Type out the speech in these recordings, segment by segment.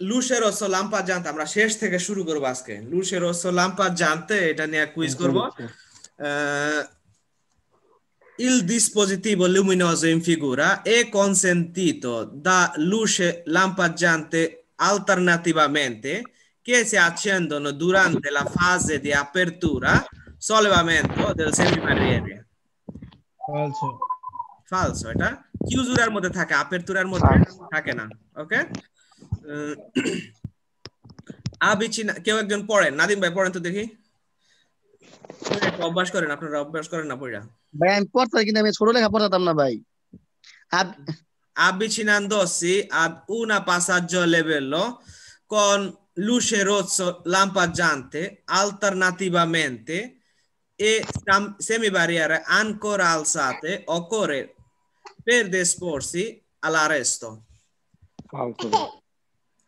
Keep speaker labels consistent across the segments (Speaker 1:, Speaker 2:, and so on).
Speaker 1: লুসের ওসো লাম্পা জানতে আমরা শেষ থেকে শুরু করবো আজকে লুসের ওসো লাম্পা জানতে এটা নিয়ে কুইজ করবো Uh, il dispositivo luminoso in figura è consentito da luce lampeggiante alternativamente che si accendono durante la fase di apertura sollevamento del semibarriere
Speaker 2: falso
Speaker 1: falso এটা কিউজুরার মধ্যে থাকে আপারতুরার মধ্যে থাকে না ওকে আবিচিনা কেউ একজন পড়েন নাদিম ভাই পড়েন তো দেখি একটু অভ্যাস করেন আপনারা অভ্যাস করেন না পড়া
Speaker 3: ভাই আমি পড়তাম কিন্তু আমি ছোট লেখা পড়তাম না ভাই আব-
Speaker 1: avvicinandosi ad una passaggio livello con luce rosso lampeggiante alternativamente e sam- semibarriere ancora alzate occorre predisporsi all'arresto.
Speaker 2: falso
Speaker 1: Eh, কোনো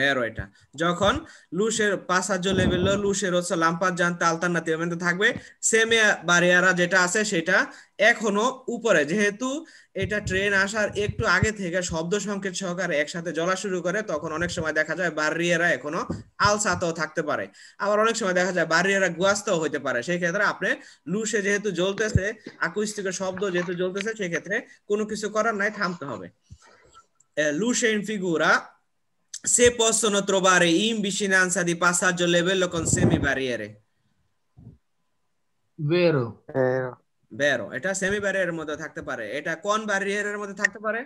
Speaker 1: এটা। যখন লুসের পাসাজ্য লেভেল লুসের হচ্ছে লাম্পার জানতে আলটারনেটিভমেন্টে থাকবে। সেমে বারিয়ারা যেটা আছে সেটা এখনও উপরে। যেহেতু এটা ট্রেন আসার একটু আগে থেকে শব্দ সংকেত সহকারে একসাথে জ্বলা শুরু করে, তখন অনেক সময় দেখা যায় বারিয়ারা এখনও আলসাতেও থাকতে পারে। আবার অনেক সময় দেখা যায় বারিয়ারা গুয়াস্তেও হইতে পারে। সেই ক্ষেত্রে আপনি লুসে যেহেতু জ্বলতেছে আকুস্তিকের শব্দ যেহেতু জ্বলতেছে, সেই ক্ষেত্রে কোনো কিছু করার নাই, থামতে হবে। luce in figura se possono trovare in vicinanza di passaggio livello con semibarriere.
Speaker 4: vero.
Speaker 1: Vero, এটা সেমি ব্যারিয়ারের মধ্যে থাকতে পারে। এটা কোন ব্যারিয়ারের মধ্যে থাকতে পারে?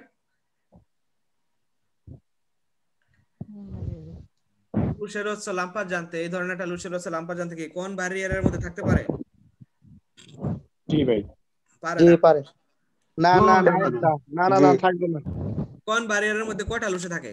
Speaker 1: লুসেরোস লাম্পা জানতে এই ধরনের একটা লুসেরোস লাম্পা জানতে কি কোন ব্যারিয়ারের মধ্যে থাকতে পারে?
Speaker 2: জি ভাই
Speaker 1: পারে
Speaker 3: জি
Speaker 1: না।
Speaker 3: পারে। না না না না না না থাকবে না।
Speaker 1: কোন ব্যারিয়ারের মধ্যে কয়টা লুসে থাকে?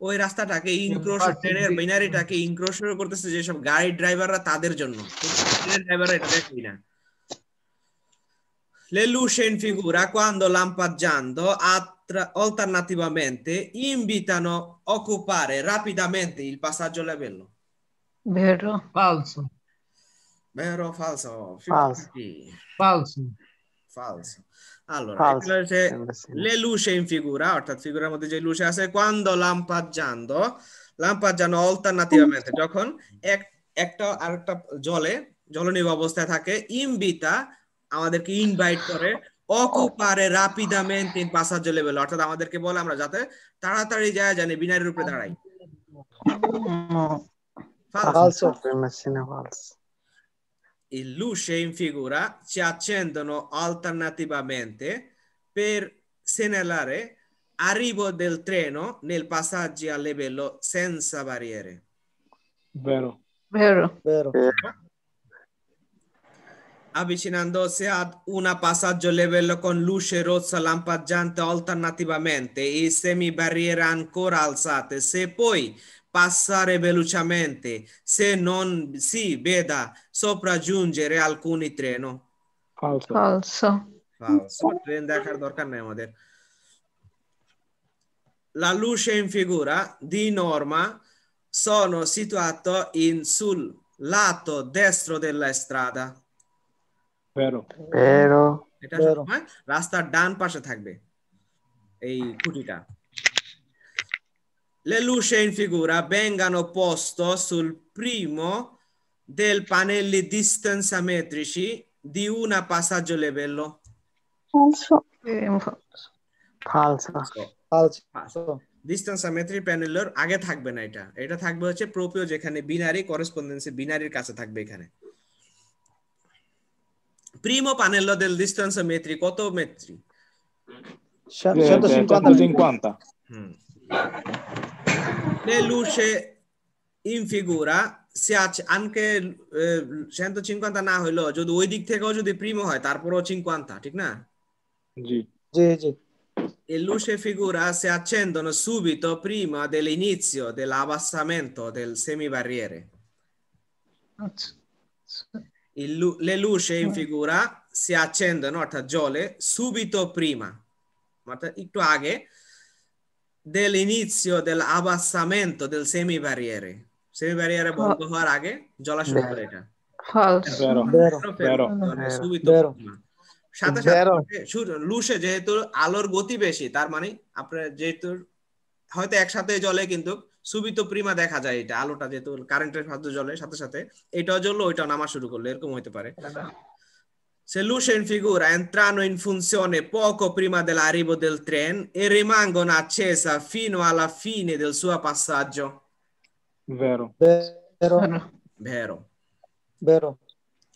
Speaker 1: ওই রাস্তাটাকে ইনক্রোশ
Speaker 4: Falso.
Speaker 1: ট্রেনের বিনারিটাকে ইনক্রোশ করতেছে যেসব গাড়ি ড্রাইভাররা তাদের জন্য কিন্তু ট্রেনের ড্রাইভাররা এটা দেখবি না Le luci in figura quando lampeggiando attra- alternativamente invitano a occupare rapidamente il passaggio a livello.
Speaker 5: vero,
Speaker 4: falso
Speaker 1: Vero o falso?
Speaker 3: Falso.
Speaker 1: Sì,
Speaker 4: falso
Speaker 1: Falso. Allora,
Speaker 3: Falso.
Speaker 1: le luce in figura, অর্থাৎ ফিগুরার মধ্যে যে luce আছে quando lampeggiando, lampeggiano alternativamente যখন এক একটা আরেকটা জলে জলনিব অবস্থায় থাকে ইনভিটা আমাদেরকে ইনভাইট করে অকুপারে রাপিদামেন্ট ইন passaggio level অর্থাৎ আমাদেরকে বলে আমরা যাতে তাড়াতাড়ি যায় জানি বিনারির উপরে দাঁড়াই Falso.
Speaker 3: Falso.
Speaker 1: Il luce in figura si accendono alternativamente per segnalare arrivo del treno nel passaggio a livello senza barriere.
Speaker 2: vero
Speaker 5: vero,
Speaker 3: Vero.
Speaker 1: Avvicinandosi ad una passaggio livello con luce rossa lampeggiante alternativamente e semibarriere ancora alzate, se poi passare velocemente se non si veda sopraggiungere alcuni treno.
Speaker 2: falso
Speaker 5: falso,
Speaker 1: Falso. Train দেখার দরকার নেই আমাদের La luce in figura di norma sono situato in sul lato destro della strada.
Speaker 2: vero
Speaker 3: Vero.
Speaker 1: এটা
Speaker 3: Vero.
Speaker 1: সবসময় রাস্তার ডান পাশে থাকবে এই খুঁটিটা Le luci in figura vengano posto sul primo del pannelli distanziametrici di una passaggio livello.
Speaker 5: falso, eh, falso,
Speaker 3: Falso.
Speaker 1: Falso. ডিস্টেন্সোমেট্রি প্যানেলের আগে থাকবে না এটা এটা থাকবে হচ্ছে প্রোপিও যেখানে বিনারি করেসপন্ডেন্সে বিনারির কাছে থাকবে এখানে primo pannello del distanziometri কত metri
Speaker 2: Eh,
Speaker 3: 150
Speaker 2: 150.
Speaker 1: Mm. Le luce in figura si acc- anche eh, 150 না হইলো যদি ওই দিক থেকেও যদি প্রিমো হয় তারপরও 50 ঠিক না
Speaker 2: জি
Speaker 3: জি জি
Speaker 1: e luce figura si accendono subito prima dell'inizio dell'abbassamento del semibarriere
Speaker 5: আচ্ছা
Speaker 1: Il lu- le luci in figura si accendono অর্থাৎ জ্বলে subito prima অর্থাৎ একটু আগে dell'inizio dell'abbassamento del semibarriere semibarriere বন্ধ হওয়ার আগে জ্বলা শুরু করে এটা
Speaker 5: falso
Speaker 2: Vero.
Speaker 3: Vero.
Speaker 1: Vero,
Speaker 2: Vero.
Speaker 1: subito
Speaker 3: Vero.
Speaker 1: সাথে সাথে লুসে যেহেতু আলোর গতি বেশি তার মানে আপনার যেহেতু হয়তো একসাথে জ্বলে কিন্তু সুবিত প্রিমা দেখা যায় এটা আলোটা যেহেতু কারেন্টের সাহায্যে জ্বলে সাথে সাথে এটাও জ্বললো ওইটা নামা শুরু করল এরকম হতে পারে Se luce in figura entrano in funzione poco prima dell'arrivo del tren e rimangono accesa fino alla fine del suo passaggio.
Speaker 2: Vero.
Speaker 3: vero
Speaker 5: Vero.
Speaker 1: Vero.
Speaker 3: vero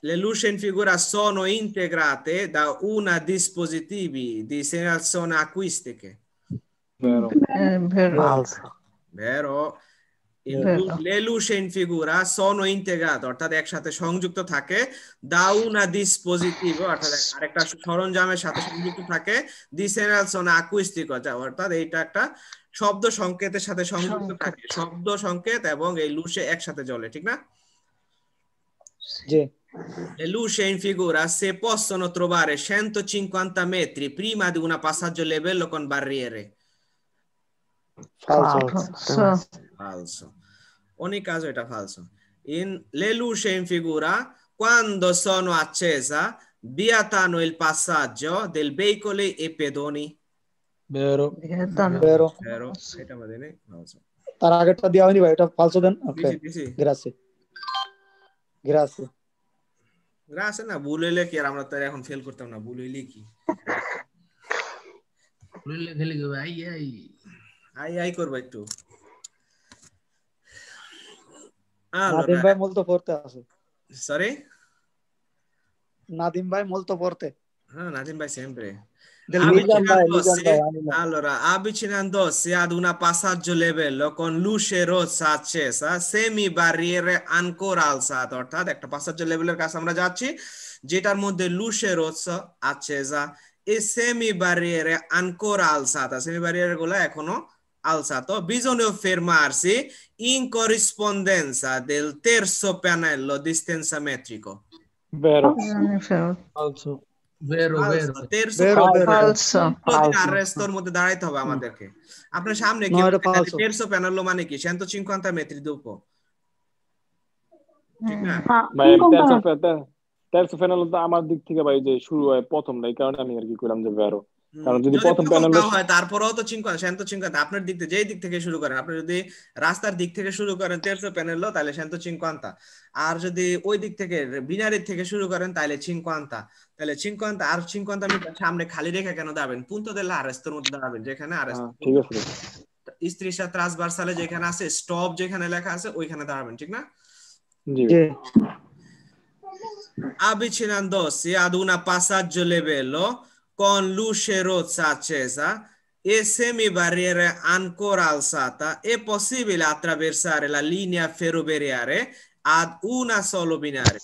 Speaker 1: Le luci in figura sono integrate da una dispositivi di segnalazione acustiche.
Speaker 2: Vero.
Speaker 5: Eh, vero
Speaker 1: Vero? লেলুশেন ফিগুরা সনো ইন্টেগ্রাত অর্থাৎ একসাথে সংযুক্ত থাকে দাউনা this positive অর্থাৎ আরেকটা সরঞ্জামের সাথে সংযুক্ত থাকে দিসেনাল সন আকুইস্টিক অর্থাৎ এইটা একটা শব্দ সংকেতের সাথে থাকে শব্দ সংকেত এবং এই লুসে একসাথে জ্বলে ঠিক না
Speaker 3: জি
Speaker 1: লুশেন ফিগুরা সে পসন ত্রবারে শান্ত চিনকান্তা মেত্রী প্রিমা দিগুনা পাসাজ্য লেবেল লোকন বারিয়ারে ফালসো
Speaker 3: Falso.
Speaker 1: Ogni caso è falso. In, le luci in figura, quando sono accesa, vietano il passaggio del veicoli e pedoni.
Speaker 3: vero
Speaker 5: Vietano.
Speaker 3: vero
Speaker 1: Vero? এটা আমাদের নেই? Falso.
Speaker 3: তার আগেরটা দেওয়া হয়নি ভাই এটা ফালসো দেন ওকে
Speaker 1: Dici, dici.
Speaker 3: Grassy grassy
Speaker 1: Grazie না ভুল হইলে কি আর আমরা তো আর এখন ফেল করতাম না ভুল হইলে কি ভুল হইলে ফেলে গেবে আই আই আই আই করবো একটু
Speaker 3: নাদিম ভাই মূলত পড়তে আছে
Speaker 1: সরি
Speaker 3: নাদিম ভাই
Speaker 1: মূলত পড়তে
Speaker 3: হ্যাঁ নাদিম ভাই
Speaker 1: সেমপ্রে যেটার মধ্যে লুসে রোজ আছে সেমি বারিয়ারে আনকোর আলসাত সেমি বারিয়ারে গুলা এখনও alzato, bisogna fermarsi in corrispondenza del terzo pannello distensametrico.
Speaker 2: Vero.
Speaker 5: Vero.
Speaker 3: falso
Speaker 4: Vero,
Speaker 1: Falso,
Speaker 4: vero.
Speaker 1: terzo।
Speaker 5: Falso.
Speaker 1: arrestoর মধ্যে দাঁড়াইতে হবে আমাদেরকে আপনার সামনে
Speaker 3: falso.
Speaker 1: terzo pannello মানে কি 150 metri dopo ঠিক না
Speaker 5: Mm.
Speaker 2: ভাই terzo fe- terzo ফেনাল তো আমার দিক থেকে ভাই যে শুরু হয় প্রথম এই কারণে আমি আর কি করলাম যে
Speaker 1: হুম,
Speaker 2: কারণ যদি প্রথম panel-
Speaker 1: হয় তারপরেও তো 50 150 আপনার দিক থেকে যেই দিক থেকে শুরু করেন আপনি যদি রাস্তার দিক থেকে শুরু করেন terzo pannello তাহলে 150 আর যদি ওই দিক থেকে বিনারির থেকে শুরু করেন তাহলে 50 তাহলে 50 আর 50 সামনে খালি রেখে কেন দাঁড়াবেন? punto della arrestoর মধ্যে দাঁড়াবেন যেখানে
Speaker 2: হ্যাঁ, ঠিক আছে।
Speaker 1: স্ত্রিশা ট্রান্সভার্সালে যেখানে আছে স্টপ যেখানে লেখা আছে ওইখানে দাঁড়াবেন ঠিক না?
Speaker 2: জি।
Speaker 1: avvicinandosi ad un passaggio livello con luce rossa accesa e semibarriere ancora alzata è possibile attraversare la linea ferroviaria ad una solo binario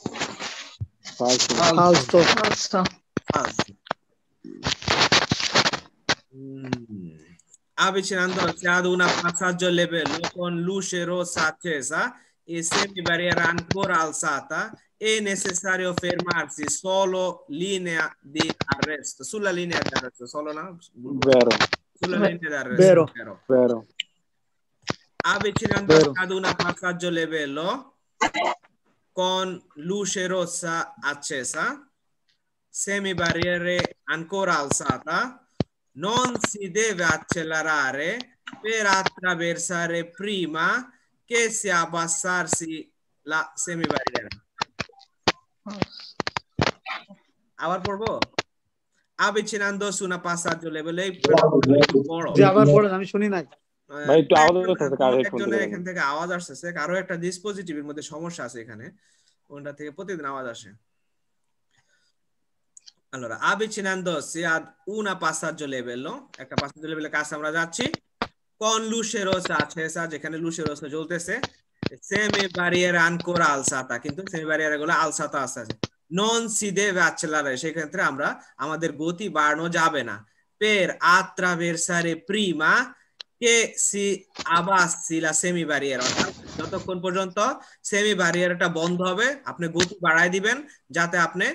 Speaker 2: falso
Speaker 3: falso
Speaker 5: Falso.
Speaker 1: Falso. Mm. Avvicinandosi ad un passaggio livello con luce rossa accesa e semibarriera ancora alzata, è necessario fermarsi solo linea di arresto. Sulla linea di arresto, solo no?
Speaker 2: vero
Speaker 1: Sulla linea di arresto.
Speaker 3: Vero.
Speaker 1: vero.
Speaker 2: vero
Speaker 1: Avvicinandosi
Speaker 3: Vero.
Speaker 1: ad un passaggio livello con luce rossa accesa, semibarriere ancora alzata, non si deve accelerare per attraversare prima che sia abbassarsi la semibarriera. আবার পড়ব avvicinandosi un passaggio livello এই
Speaker 3: আবার পড়েন আমি শুনি নাই
Speaker 2: ভাই, একটু আওয়াজ আসতেছে, কারও
Speaker 1: একজনের এখান থেকে আওয়াজ আসতেছে কারও একটা ডিসপোজিটিভের মধ্যে সমস্যা আছে এখানে ওটা থেকে প্রতিদিন আওয়াজ আসে Allora, avvicinandosi ad una passaggio level, একটা passaggio level কাছে আমরা যাচ্ছি কোন লুসেরোস আছে সা যেখানে লুসেরোস জ্বলতেছে সেমি ব্যারিয়ার আনকোর আলসাতা, কিন্তু সেমি ব্যারিয়ারগুলো আলসাতা আছে। নন সিদে ব্যাচেলার, সেক্ষেত্রে আমরা আমাদের গতি বাড়ানো যাবে না। পের আত্রা প্রিমা, কে সি আবাস সিলা সেমি ব্যারিয়ার অর্থাৎ যতক্ষণ পর্যন্ত সেমি ব্যারিয়ারটা বন্ধ হবে, আপনি গতি বাড়াই দিবেন, যাতে আপনি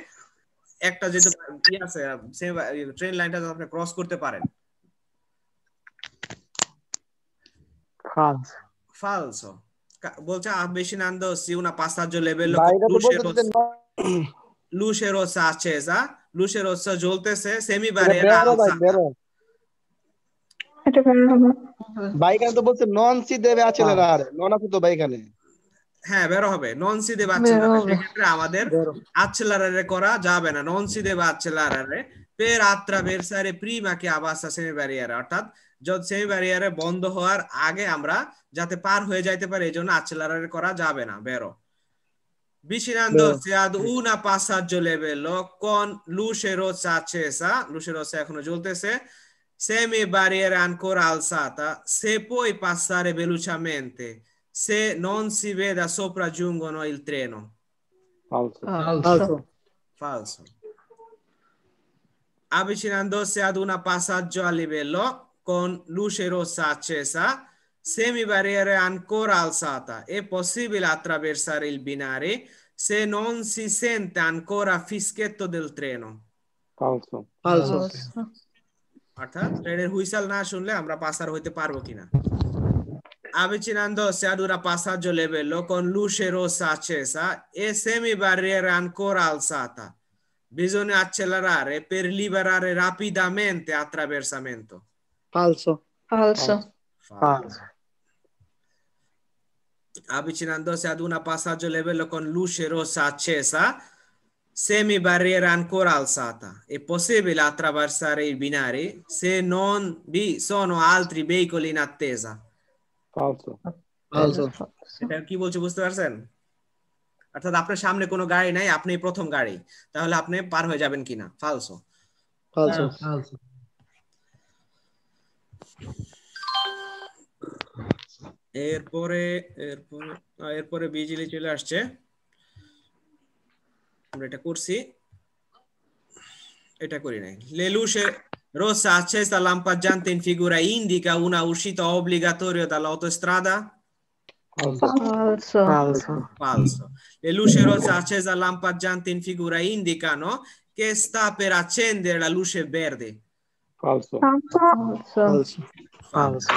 Speaker 1: একটা যে কি ইয়ে আছে ট্রেন লাইনটা আপনি ক্রস করতে পারেন। falso. Falso. সেমি
Speaker 3: বারে তো বলছে ননসি দেবে আছে হ্যাঁ।,
Speaker 1: হ্যাঁ বের হবে। ননসি দেবে
Speaker 5: আছে
Speaker 1: না আমাদের আছলারারে করা যাবে না। ননসি দেবে আছলারারে পের আত্রা বের সারে প্রিমা কে আবাস আছে বারিয়ার অর্থাৎ সেমি ব্যারিয়ারে বন্ধ হওয়ার আগে আমরা যাতে পার হয়ে যাইতে পারি এই জন্য accelerare করা যাবে না বেরো Vicinandosi ad una passaggio livello con luce rossa accesa, luce rossa এখনো জ্বলতেছে, semi barriera ancora alzata, se puoi passare velocemente, se non si veda sopraggiungono il treno.
Speaker 2: ফালসো
Speaker 5: also
Speaker 1: Falso. Avvicinandosi ad un passaggio a livello con luce rossa accesa, semi barriere ancora alzata, è possibile attraversare il binario se non si sente ancora fischietto del treno.
Speaker 2: ফালসো
Speaker 3: ফালসো
Speaker 5: আলসো
Speaker 1: অর্থাৎ ট্রেনের হুইসেল না শুনলে আমরা পাসার হইতে পারবো কিনা avvicinandosi ad una passaggio livello con luce rossa accesa e semi barriera ancora alzata bisogna accelerare per liberare rapidamente attraversamento
Speaker 3: ফালসো
Speaker 5: আলসো
Speaker 2: ফালসো
Speaker 1: avvicinandosi ad una passaggio livello con luce rossa accesa semi barriera ancora alzata è possibile attraversare i binari se non vi sono altri veicoli in attesa
Speaker 2: ফালসো
Speaker 3: ফালসো
Speaker 1: এটা কি বলছে বুঝতে পারছেন অর্থাৎ আপনার সামনে কোনো গাড়ি নাই আপনি প্রথম গাড়ি তাহলে আপনি পার হয়ে যাবেন কিনা ফালসো
Speaker 3: ফালসো ফালসো
Speaker 1: এরপরে এরপরে আহ, এরপরে বিজলি চলে আসছে আমরা এটা করছি এটা করি নাই le luce rossa accesa lampeggiante in figura indica una uscita obbligatoria dall'autostrada
Speaker 2: ফালসো
Speaker 5: আলসো
Speaker 2: ফালসো
Speaker 1: Falso. Le luci rosse accese lampeggianti in figura indicano che sta per accendere la luce verde.
Speaker 2: ফালসো
Speaker 3: ফালসো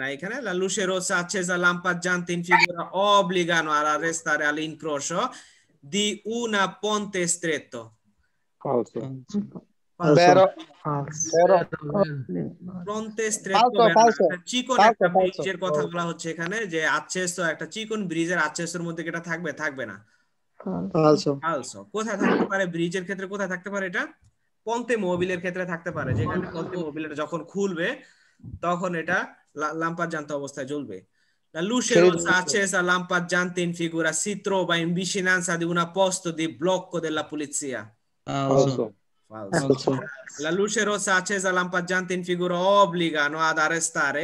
Speaker 1: Na, এখানে La luce rossa accesa lampeggiante in figura obbligano ad arrestare all'incrocio di una ponte stretto.
Speaker 2: ফালসো
Speaker 1: Falso.
Speaker 3: বেরো
Speaker 2: ফালসো
Speaker 3: বেরো
Speaker 1: Ponte stretto
Speaker 3: Falso, falso।
Speaker 1: চিকন
Speaker 3: Falso,
Speaker 1: একটা
Speaker 3: falso।
Speaker 1: ব্রিজের কথা বলা হচ্ছে এখানে যে আচ্ছেস একটা চিকন ব্রিজের আচ্ছেসের মধ্যে এটা থাকবে থাকবে না
Speaker 3: ফালসো
Speaker 1: ফালসো কোথায় থাকতে পারে ব্রিজের ক্ষেত্রে কোথায় থাকতে পারে এটা পন্তে মোবিলের ক্ষেত্রে থাকতে পারে যেখানে পন্তে মোবিলের যখন খুলবে তখন এটা lampeggiante অবস্থায় জ্বলবে La luce
Speaker 3: Credo
Speaker 1: rossa
Speaker 3: che-
Speaker 1: accesa lampeggiante in figura si trova in vicinanza di un posto di blocco della polizia.
Speaker 2: ফালসো
Speaker 1: Falso.
Speaker 3: ফালসো
Speaker 1: La luce rossa accesa lampeggiante in figura obbligano ad arrestare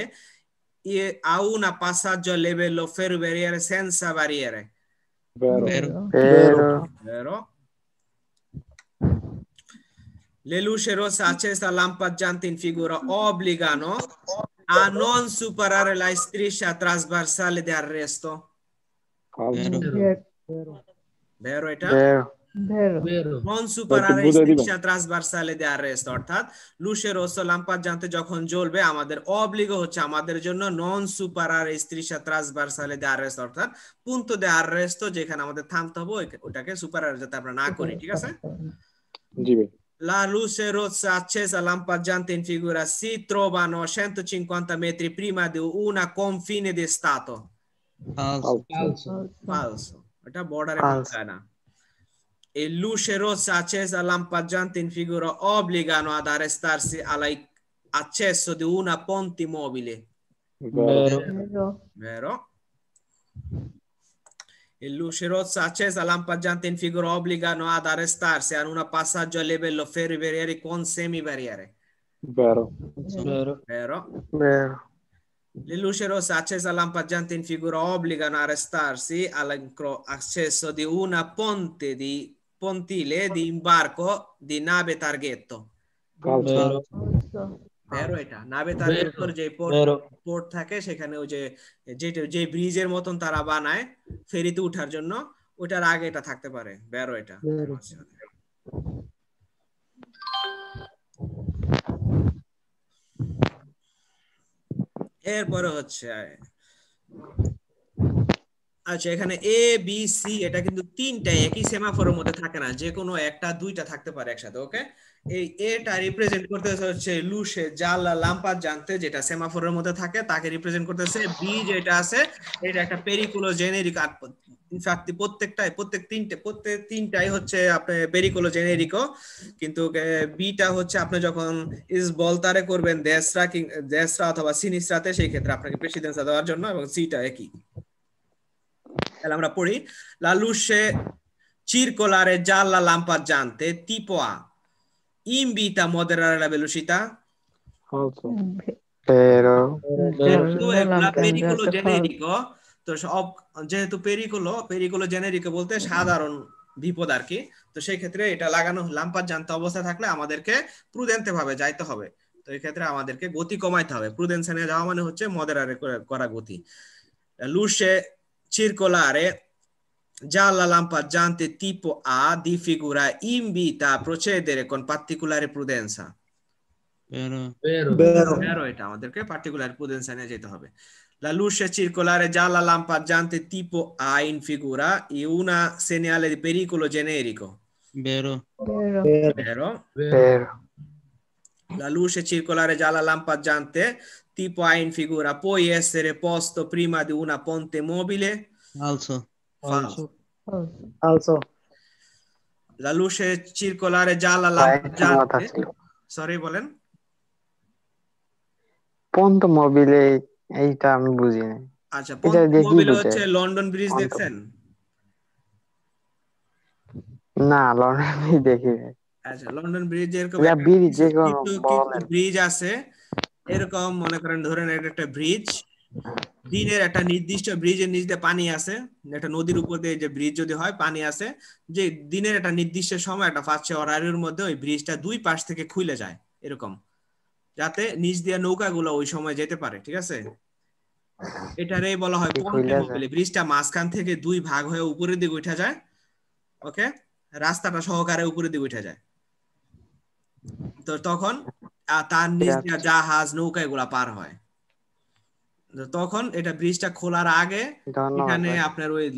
Speaker 1: e- a un passaggio a livello ferroviario senza barriere.
Speaker 2: বেরো
Speaker 3: বেরো
Speaker 1: Vero? le lucero accesa lampeggiante in figura obbligano a non superare la striscia trasversale di arresto.
Speaker 2: Vero.
Speaker 1: Vero. এটা?
Speaker 2: নন সুপারার
Speaker 1: স্ট্রিকশা ট্রান্সভার্সালে দেয়া রেস্ট অর্থাৎ লুসের ওসো লাম্পার জানতে যখন জ্বলবে আমাদের অবলিগ হচ্ছে আমাদের জন্য নন সুপারার স্ট্রিকশা ট্রান্সভার্সালে দেয়া রেস্ট অর্থাৎ পুন্ত দেয়া রেস্ট যেখানে আমাদের থামতে হবে ওটাকে সুপারার যাতে আমরা না করি ঠিক আছে
Speaker 2: জি ভাই
Speaker 1: La luce rossa accesa lampeggiante in figura si trovano a 150 metri prima di una confine di stato. Falso.
Speaker 2: Falso.
Speaker 1: Falso. Falso. E luce rossa accesa lampeggiante in figura obbligano ad arrestarsi all'accesso di una ponte mobile.
Speaker 2: Vero.
Speaker 5: Vero.
Speaker 1: Vero. Le luci rosse accesa lampeggiante in figura obbligano ad arrestarsi a un passaggio a livello ferroviario con semibarriere.
Speaker 2: Vero.
Speaker 3: Vero.
Speaker 1: Vero?
Speaker 4: Vero.
Speaker 1: Le luci rosse accesa lampeggiante in figura obbligano a arrestarsi all'accesso di una ponte di pontile di imbarco di nave targhetto.
Speaker 2: Falso.
Speaker 1: এটা। নাবে তারগেটর যে port port থাকে সেখানে ওই যে যে ব্রিজের মতন তারা বানায় ফেরিতে উঠার জন্য ওটার আগে এটা থাকতে পারে বেরো এটা। এরপরে হচ্ছে আচ্ছা এখানে এ বি সি এটা কিন্তু তিনটা একই সেমাফোরের মধ্যে থাকে না যে কোনো একটা, দুইটা থাকতে পারে একসাথে ওকে এই এটা রিপ্রেজেন্ট করতেছে হচ্ছে লুসে, জালা লাম্পার জানতে যেটা সেমাফোরের মধ্যে থাকে, তাকে রিপ্রেজেন্ট করতেছে বি যেটা আছে, এটা একটা পেরিকুলো জেনেরিক ইনফ্যাক্ট প্রত্যেকটাই, প্রত্যেক তিনটে, প্রত্যেক তিনটাই হচ্ছে আপনার পেরিকুলো জেনেরিকো কিন্তু বিটা হচ্ছে আপনি যখন ইস বলতারে করবেন, দেশরা দেশরা অথবা সিনিসরাতে, সেই ক্ষেত্রে আপনাকে প্রেসিডেন্সা দেওয়ার জন্য এবং সিটা একই। তাহলে আমরা পড়ি। la luce circolare gialla lampeggiante tipo A invita a moderare la velocità
Speaker 2: Falso.
Speaker 1: পেরিকুলো জেনেরিকো তো সব যেহেতু পেরিকুলো পেরিকুলো জেনেরিকো বলতে সাধারণ বিপদ আর কি। তো সেই ক্ষেত্রে এটা লাগানো লাম্পার জানতে অবস্থা থাকলে আমাদেরকে প্রুডেন্টে ভাবে যাইতে হবে। তো এই ক্ষেত্রে আমাদেরকে গতি কমাইতে হবে। প্রুডেন্সে যাওয়া মানে হচ্ছে মডারে করা গতি। luce circolare gialla lampeggiante tipo A di figura invita a procedere con particolare prudenza
Speaker 3: Vero.
Speaker 4: Vero.
Speaker 1: Vero এটা আমাদেরকে particolare prudenza নিয়ে যেতে হবে La luce circolare gialla lampeggiante tipo A in figura è una segnale di pericolo generico,
Speaker 3: Vero.
Speaker 5: vero,
Speaker 1: vero?
Speaker 4: Vero.
Speaker 1: La luce circolare gialla lampeggiante tipo A in figura può essere posto prima di una ponte mobile?
Speaker 3: Falso.
Speaker 1: Falso.
Speaker 5: falso,
Speaker 1: La luce circolare gialla lampeggiante
Speaker 4: ছিল
Speaker 1: sorry
Speaker 4: পন্ত মোবিলে এইটা আমি বুঝি না
Speaker 1: আচ্ছা পন্থ মোবিলে হচ্ছে লন্ডন ব্রিজ দেখছেন
Speaker 4: না লন্ডনে দেখি
Speaker 1: আচ্ছা লন্ডন ব্রিজ এরকম
Speaker 4: ব্রিজ।
Speaker 1: ব্রিজ আছে এরকম মনে করেন ধরেন একটা ব্রিজ দিনের একটা নির্দিষ্ট ব্রিজের নিচ পানি আছে একটা নদীর উপর দিয়ে যে ব্রিজ যদি হয় পানি আছে যে দিনের একটা নির্দিষ্ট সময় একটা ফার্স্ট অরারির মধ্যে ওই ব্রিজটা দুই পাশ থেকে খুলে যায় এরকম। যাতে নিচ দিয়ে নৌকাগুলো ওই সময় যেতে পারে ঠিক আছে? এটারে বলা হয় ব্রিজটা মাঝখান থেকে দুই ভাগ হয়ে উপরের দিকে উঠে যায় ওকে রাস্তাটা সহকারে উপরের দিকে উঠে যায়। তো তখন তার দিয়ে জাহাজ নৌকা এগুলা পার হয়। তখন এটা ব্রিজটা খোলার আগে এখানে আপনার ওই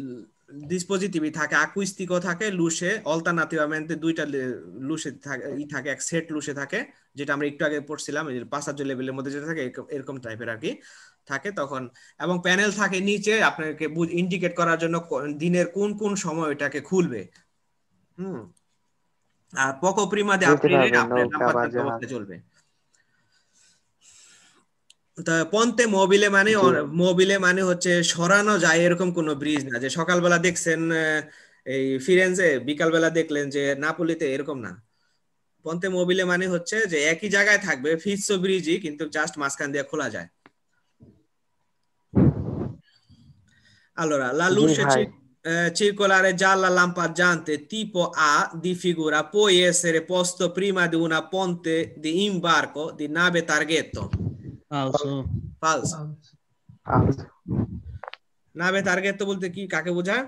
Speaker 1: ডিসপোজিটিভই থাকে আকুইস্টিকও থাকে লুসে অল্টারনেটিভamente দুইটা লুসে থাকে ই থাকে এক সেট লুসে থাকে যেটা আমরা একটু আগে পড়ছিলাম এই পাঁচার্য লেভেলের মধ্যে যেটা থাকে এরকম- টাইপের আর কি থাকে তখন। এবং প্যানেল থাকে নিচে আপনাকে ইন্ডিকেট করার জন্য দিনের কোন কোন সময় এটাকে খুলবে। হুম। আর পকো প্রিমা aprire
Speaker 4: পারবে
Speaker 1: আপনার নাম্বার থাকতে চলবে। পন্তে মোবিলে মানে মোবিলে মানে হচ্ছে সরানো যায় এরকম কোনো ব্রিজ না যে সকালবেলা দেখছেন এই ফিরেন্সে বিকালবেলা দেখলেন যে নাপোলিতে এরকম না। পন্তে মোবিলে মানে হচ্ছে যে একই জায়গায় থাকবে ফিসো ব্রিজই কিন্তু জাস্ট মাঝখান দিয়ে খোলা যায়। Allora, la luce eh, circolare gialla lampeggiante tipo A di figura può essere posto prima di una ponte di imbarco di nave targhetto.
Speaker 4: also false
Speaker 1: নাবে টার্গেট বলতে কি কাকে বোঝায়?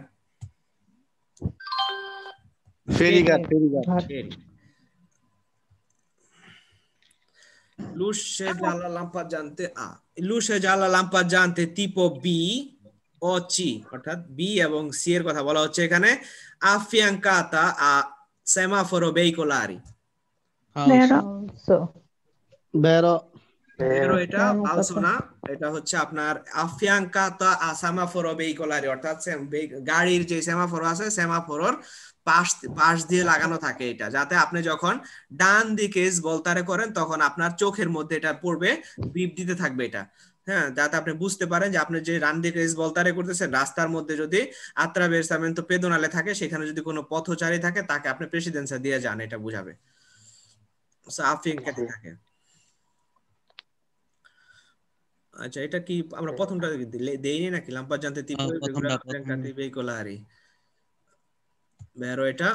Speaker 3: ফেরিঘাট ফেরিঘাট।
Speaker 1: Luce dalla lampa giante B ও চি অর্থাৎ বি এবং সি এর কথা বলা হচ্ছে এখানে। আফিয়াঙ্কাতা আ
Speaker 3: সেমাফোরো
Speaker 5: বেইকোলারি
Speaker 3: বেরো
Speaker 1: বেরো এটা হচ্ছে আপনার আফিয়াঙ্কাতা সেমাফোর ভেহিকলারি অর্থাৎ গাড়ির যে সেমাফোর আছে পাশ পাশ দিয়ে লাগানো থাকে এটা যাতে আপনি যখন ডান দিকে বলতারে করেন তখন আপনার চোখের মধ্যে এটা পড়বে বিপ দিতে থাকবে এটা। হ্যাঁ যাতে আপনি বুঝতে পারেন যে আপনি যে রান দিকে বলতারে করতেছেন রাস্তার মধ্যে যদি আত্রা বেরসামেন তো পেদোনালে থাকে সেখানে যদি কোনো পথচারী থাকে তাকে আপনি প্রেসিডেন্সা দিয়ে যান এটা বুঝাবে। আফিয়াঙ্কাতে থাকে। আচ্ছা এটা কি আমরা প্রথমটা দিলে- দেইনি নাকি লাম্পা জানতে tipo
Speaker 6: হ্যাঁ,
Speaker 1: di
Speaker 6: প্রথমটা,
Speaker 1: figura
Speaker 6: প্রথমটা।
Speaker 1: affiancati veicolari vero এটা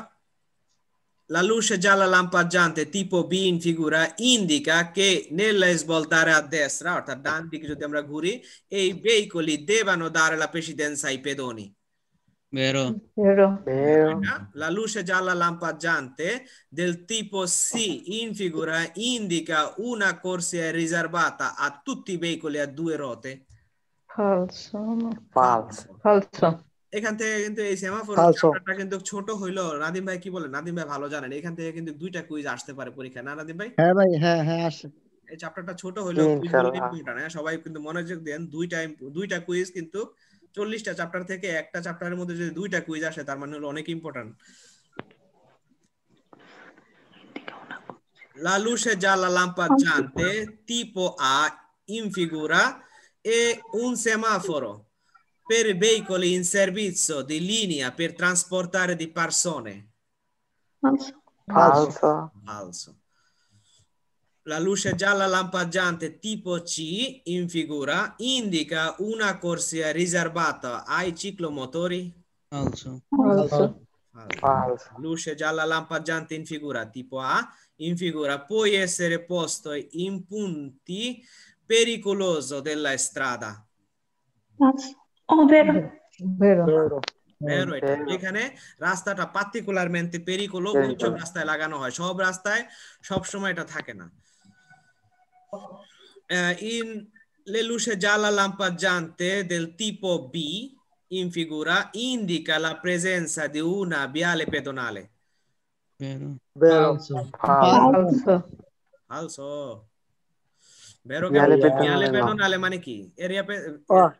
Speaker 1: La luce gialla lampeggiante tipo B in figura indica che nella svoltare a destra, অর্থাৎ ডান দিকে যদি আমরা ঘুরি এই veicoli devono dare la precedenza ai pedoni.
Speaker 6: Vero.
Speaker 5: Vero.
Speaker 4: Vero.
Speaker 1: La luce gialla lampeggiante del tipo C in figura indica una corsia riservata a tutti i veicoli a due ruote.
Speaker 5: Falso.
Speaker 4: Falso.
Speaker 5: Falso.
Speaker 1: এখান থেকে কিন্তু এই সেমাফোর কিন্তু ছোট হইল নাদিম ভাই কি বলেন নাদিম ভাই ভালো জানেন এখান থেকে কিন্তু দুইটা কুইজ আসতে পারে পরীক্ষা না নাদিম ভাই
Speaker 3: হ্যাঁ ভাই হ্যাঁ হ্যাঁ আসে
Speaker 1: এই চ্যাপ্টারটা ছোট হ্যাঁ সবাই কিন্তু মনোযোগ দেন দুইটা দুইটা কুইজ কিন্তু চল্লিশটা চ্যাপ্টার থেকে একটা চ্যাপ্টারের মধ্যে যদি দুইটা কুইজ আসে তার মানে হলো অনেক important La luce gialla lampeggiante tipo A in figura è un semaforo per veicoli in servizio di linea per trasportare di persone.
Speaker 5: Falso.
Speaker 4: Falso.
Speaker 1: Falso. La luce gialla lampeggiante tipo C in figura indica una corsia riservata ai ciclomotori.
Speaker 6: Falso.
Speaker 5: Falso.
Speaker 1: Falso.
Speaker 4: Falso.
Speaker 1: Luce gialla lampeggiante in figura tipo A in figura può essere posto in punti pericoloso della strada.
Speaker 5: Falso. Oh, vero. Vero.
Speaker 3: Vero.
Speaker 1: Vero এটা
Speaker 4: Vero.
Speaker 1: এখানে রাস্তাটা পার্টিকুলারমেন্টে পেরিকোলো
Speaker 4: Vero.
Speaker 1: ওইসব রাস্তায় লাগানো হয় সব রাস্তায় সব সময় এটা থাকে না Eh, in le luce gialla lampeggiante del tipo B in figura indica la presenza di una viale pedonale.
Speaker 6: Vero.
Speaker 3: Vero.
Speaker 4: Falso.
Speaker 5: Falso.
Speaker 1: Falso. Vero che
Speaker 4: Viale
Speaker 1: viale
Speaker 4: pedonale no.
Speaker 1: pedonale মানে কি এরিয়া
Speaker 3: Oh.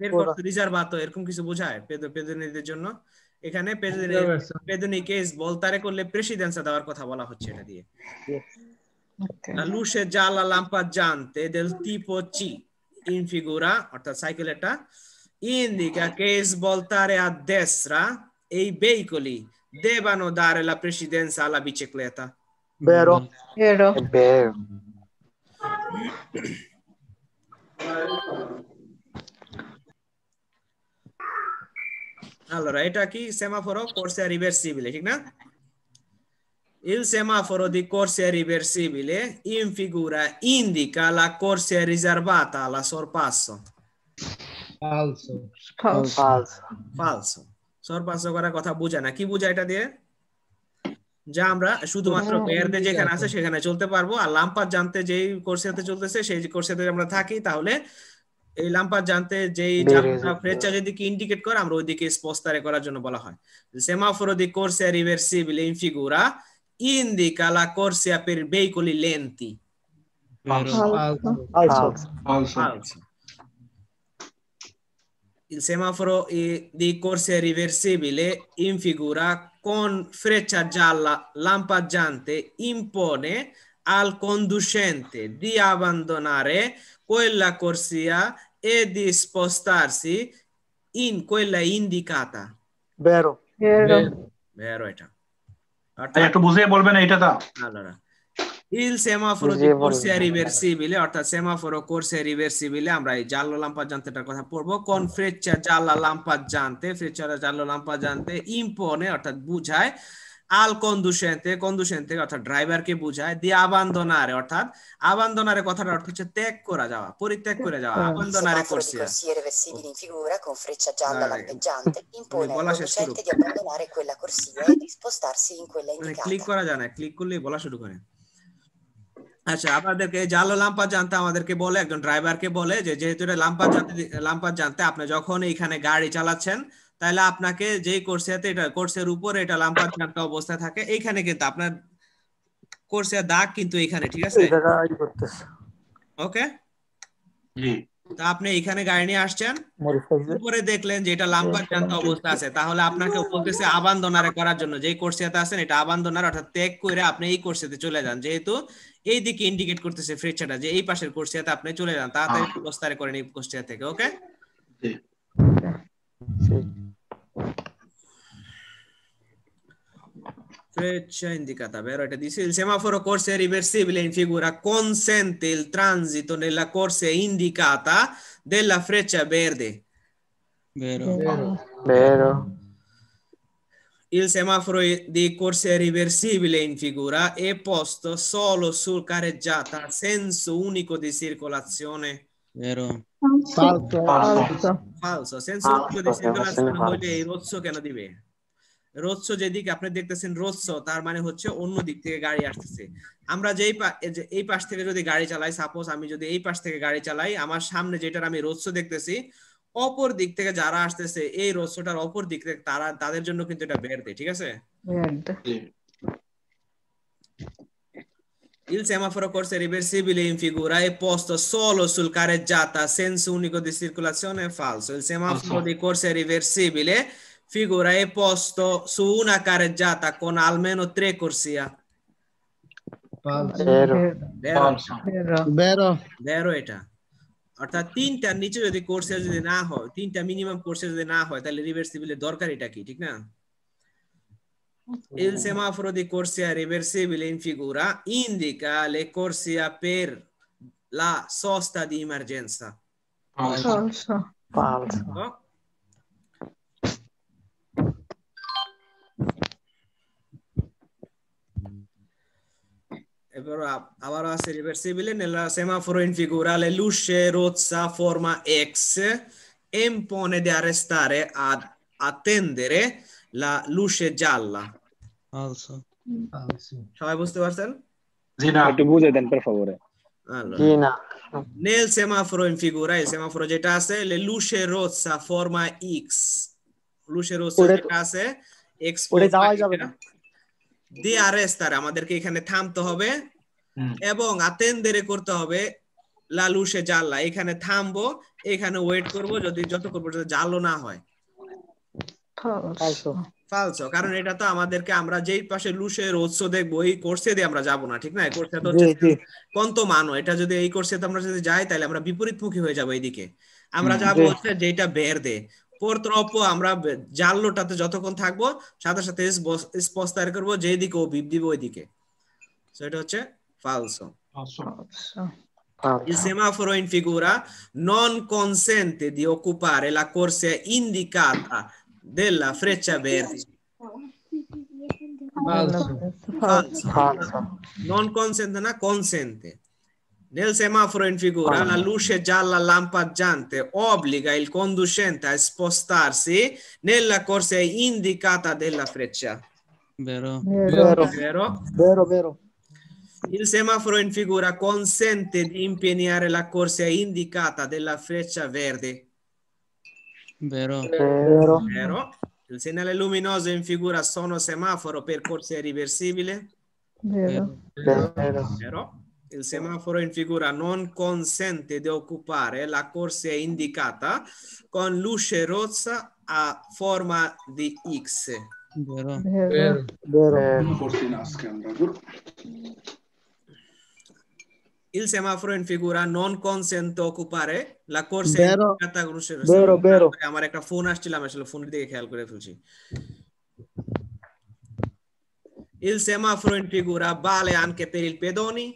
Speaker 1: পেরকোর্স রিজার্ভাতো এরকম কিছু বোঝায় পেদ পেদনীদের জন্য এখানে পেদনীকে বলতারে করলে প্রেসিডেন্সা দেওয়ার কথা বলা হচ্ছে এটা দিয়ে
Speaker 5: Ok.
Speaker 1: La luce gialla lampeggiante del tipo C in figura, অর্থাৎ সাইকেলেরটা indica che svoltare a destra e i veicoli devono dare la precedenza alla bicicletta.
Speaker 3: Vero.
Speaker 5: Vero.
Speaker 4: È vero.
Speaker 1: Allora, এটা কি semaforo corsia reversibile, ঠিক না? Il semaforo di corsia reversibile in figura indica la corsia riservata alla sorpasso.
Speaker 5: Falso.
Speaker 4: Falso.
Speaker 1: ফালসো সরপাস করার কথা বোঝায় না কি বোঝায় এটা দিয়ে যা আমরা শুধুমাত্র
Speaker 5: হ্যাঁ,
Speaker 1: যেখানে
Speaker 5: আছে।
Speaker 1: সেখানে চলতে পারব আর লাম্পার জানতে যেই কোর্সেতে চলতেছে সেই কোর্সেতে আমরা থাকি তাহলে এই লাম্পার জানতে যেই
Speaker 4: যেতে
Speaker 1: যেদিকে ইন্ডিকেট করে আমরা ওইদিকে স্পস্তারে করার জন্য বলা হয় semaforo di corsia reversibile in figura indica la corsia per veicoli lenti?
Speaker 5: Falso.
Speaker 3: Falso.
Speaker 4: Falso.
Speaker 1: Il semaforo eh, di corsia riversibile in figura con freccia gialla lampeggiante impone al conducente di abbandonare quella corsia e di spostarsi in quella indicata.
Speaker 3: Vero.
Speaker 5: Vero.
Speaker 1: Vero, eh,
Speaker 7: Vero.
Speaker 1: অর্থাৎ
Speaker 7: একটু বুঝিয়ে বলবেন এটা
Speaker 1: তো? না না ইল
Speaker 4: সেমাফোরো
Speaker 1: দি
Speaker 4: কোর্সিয়া
Speaker 1: রিভার্সিবিলে অর্থাৎ সেমাফোরো কোর্সিয়া রিভার্সিবিলে আমরা এই জাল্লো লাম্পা জানতেটার কথা পড়ব। কোন ফ্রেচার জাল্লা লাম্পা জানতে ফ্রেচার জাল লাম্পা জানতে ইম্পনে অর্থাৎ বুঝায় আল কন্দুসেন্তে কন্দুসেন্তে অর্থাৎ ড্রাইভারকে বোঝায় দি আবান্দনারে অর্থাৎ আবান্দনারে কথাটা অর্থ হচ্ছে ত্যাগ করা যাওয়া পরিত্যাগ করে যাওয়া
Speaker 8: আবান্দনারে করছে বলা শেষ
Speaker 1: করুক ক্লিক করা যায় ক্লিক করলেই বলা শুরু করে। আচ্ছা আপনাদেরকে জালো লাম্পা জানতে আমাদেরকে বলে একজন ড্রাইভারকে বলে যে যেহেতু লাম্পা জানতে লাম্পা জানতে আপনি যখন এখানে গাড়ি চালাচ্ছেন তাহলে আপনাকে যেই কোর্সিয়াতে এটা কোর্সের উপরে এটা লাম্পা জানতে অবস্থা থাকে এইখানে কিন্তু আপনার কোর্সের দাগ কিন্তু এখানে ঠিক আছে? ওকে?
Speaker 7: জি।
Speaker 1: তা আপনি এখানে গাড়ি নিয়ে আসছেন উপরে দেখলেন যে এটা লাম্বার জান্ত অবস্থা আছে তাহলে আপনাকে বলতেছে আবান্দনারে করার জন্য যেই কোর্সিয়াতে আছেন এটা আবান্দনার অর্থাৎ ত্যাগ করে আপনি এই কোর্সিয়াতে চলে যান যেহেতু এই দিকে ইন্ডিকেট করতেছে ফ্রেচাটা যে এই পাশের কোর্সিয়াতে আপনি চলে যান তাড়াতাড়ি অবস্থায় করেন এই কোর্সিয়া থেকে ওকে?
Speaker 7: জি.
Speaker 1: Freccia indicata, vero? il semaforo corsia reversibile in figura consente il transito nella corsia indicata della freccia verde.
Speaker 6: Vero.
Speaker 5: Vero.
Speaker 4: Vero.
Speaker 1: Il semaforo di corsia reversibile in figura è posto solo sul careggiata a senso unico di circolazione.
Speaker 6: Vero.
Speaker 5: Falso.
Speaker 7: Falso.
Speaker 1: Falso. Di
Speaker 4: ok,
Speaker 1: circolazione
Speaker 4: falso.
Speaker 1: হইলে এই রোৎস কেন দিবে রোৎস যেদিকে আপনি দেখতেছেন রোৎস তার মানে হচ্ছে অন্য দিক থেকে গাড়ি আসতেছে আমরা যেই এই যে- এই পাশ থেকে যদি গাড়ি চালাই সাপোজ আমি যদি এই পাশ থেকে গাড়ি চালাই আমার সামনে যেটার আমি রোৎস দেখতেছি অপর দিক থেকে যারা আসতেছে এই রোৎসটার অপর দিক থেকে তারা তাদের জন্য কিন্তু এটা বের দেয় ঠিক আছে Il semaforo corsia reversibile in figura è posto solo sul careggiata a senso unico di circolazione è falso. Il semaforo
Speaker 7: Falso.
Speaker 1: di corsia reversibile figura è posto su una careggiata con almeno tre corsia.
Speaker 5: Falso.
Speaker 4: Vero.
Speaker 1: Vero,
Speaker 7: falso
Speaker 5: Vero.
Speaker 3: Vero.
Speaker 1: vero এটা অর্থাৎ তিনটার নিচে যদি কোর্সিয়া যদি না হয় তিনটা মিনিমাম কোর্সিয়া যদি না হয় তাহলে রিভার্সিবল দরকার এটা কি ঠিক না il semaforo di corsia reversibile in figura indica le corsia per la sosta di emergenza.
Speaker 7: falso
Speaker 5: Falso.
Speaker 4: Falso.
Speaker 1: no? E però avrà essere reversibile nel semaforo in figura le luce rossa forma X e impone di arrestare ad attendere la luce gialla. সবাই বুঝতে পারছেন
Speaker 7: জি না
Speaker 2: একটু বুঝে দেন per favore.
Speaker 1: Nel semaforo in figura, il semaforo যেটা আছে, le luce rossa forma X. Luce rossa যেটা আছে, X
Speaker 3: যাওয়াই যাবে। না।
Speaker 1: দিয়ে arrestare আমাদেরকে এখানে থামতে হবে এবং attendere করতে হবে লা লুসে জাল্লা এখানে থামবো এখানে ওয়েট করব যদি যতক্ষণ পর্যন্ত জালো না হয়. ফালসো কারণ এটা তো আমাদেরকে আমরা যেই পাশে লুসের উৎস দেখব এই কোর্সে দিয়ে আমরা যাব না ঠিক না এই কোর্সে তো কন্ত মানো এটা যদি এই কোর্সে আমরা যদি যাই তাহলে আমরা বিপরীতমুখী হয়ে যাব এইদিকে। আমরা যাব হচ্ছে যেটা বের দে। পরত্রপ আমরা জাল্লোটাতে যতক্ষণ থাকব সাথে সাথে স্পষ্টর করব যেদিকে ও বিপ দিব ওইদিকে। সেটা হচ্ছে ফালসো. Il semaforo in figura non consente di occupare la corsia indicata della freccia verde.
Speaker 5: Falso.
Speaker 1: Falso.
Speaker 4: Falso.
Speaker 1: Non consente, ma consente. Nel semaforo in figura la luce gialla lampeggiante obbliga il conducente a spostarsi nella corsia indicata della freccia.
Speaker 6: Vero.
Speaker 5: vero
Speaker 3: Vero?
Speaker 1: vero
Speaker 3: vero
Speaker 1: Il semaforo in figura consente di impegnare la corsia indicata della freccia verde.
Speaker 6: Vero.
Speaker 4: Vero.
Speaker 1: Vero? Il segnale luminoso in figura sono semaforo per corsia riversibile.
Speaker 5: Vero.
Speaker 4: Vero.
Speaker 1: Vero? Il semaforo in figura non consente di occupare la corsia indicata con luce rossa a forma di X.
Speaker 6: Vero.
Speaker 5: Vero.
Speaker 3: vero
Speaker 4: Vero
Speaker 1: Il semaforo in figura non consente occupare la corsia
Speaker 3: Vero.
Speaker 1: indicata con luce rossa.
Speaker 3: Vero, vero.
Speaker 1: আমার একটা ফোন আসছিল আমি আসলে ফোনের দিকে খেয়াল করে ফেলছি Il semaforo in figura vale anche per i pedoni.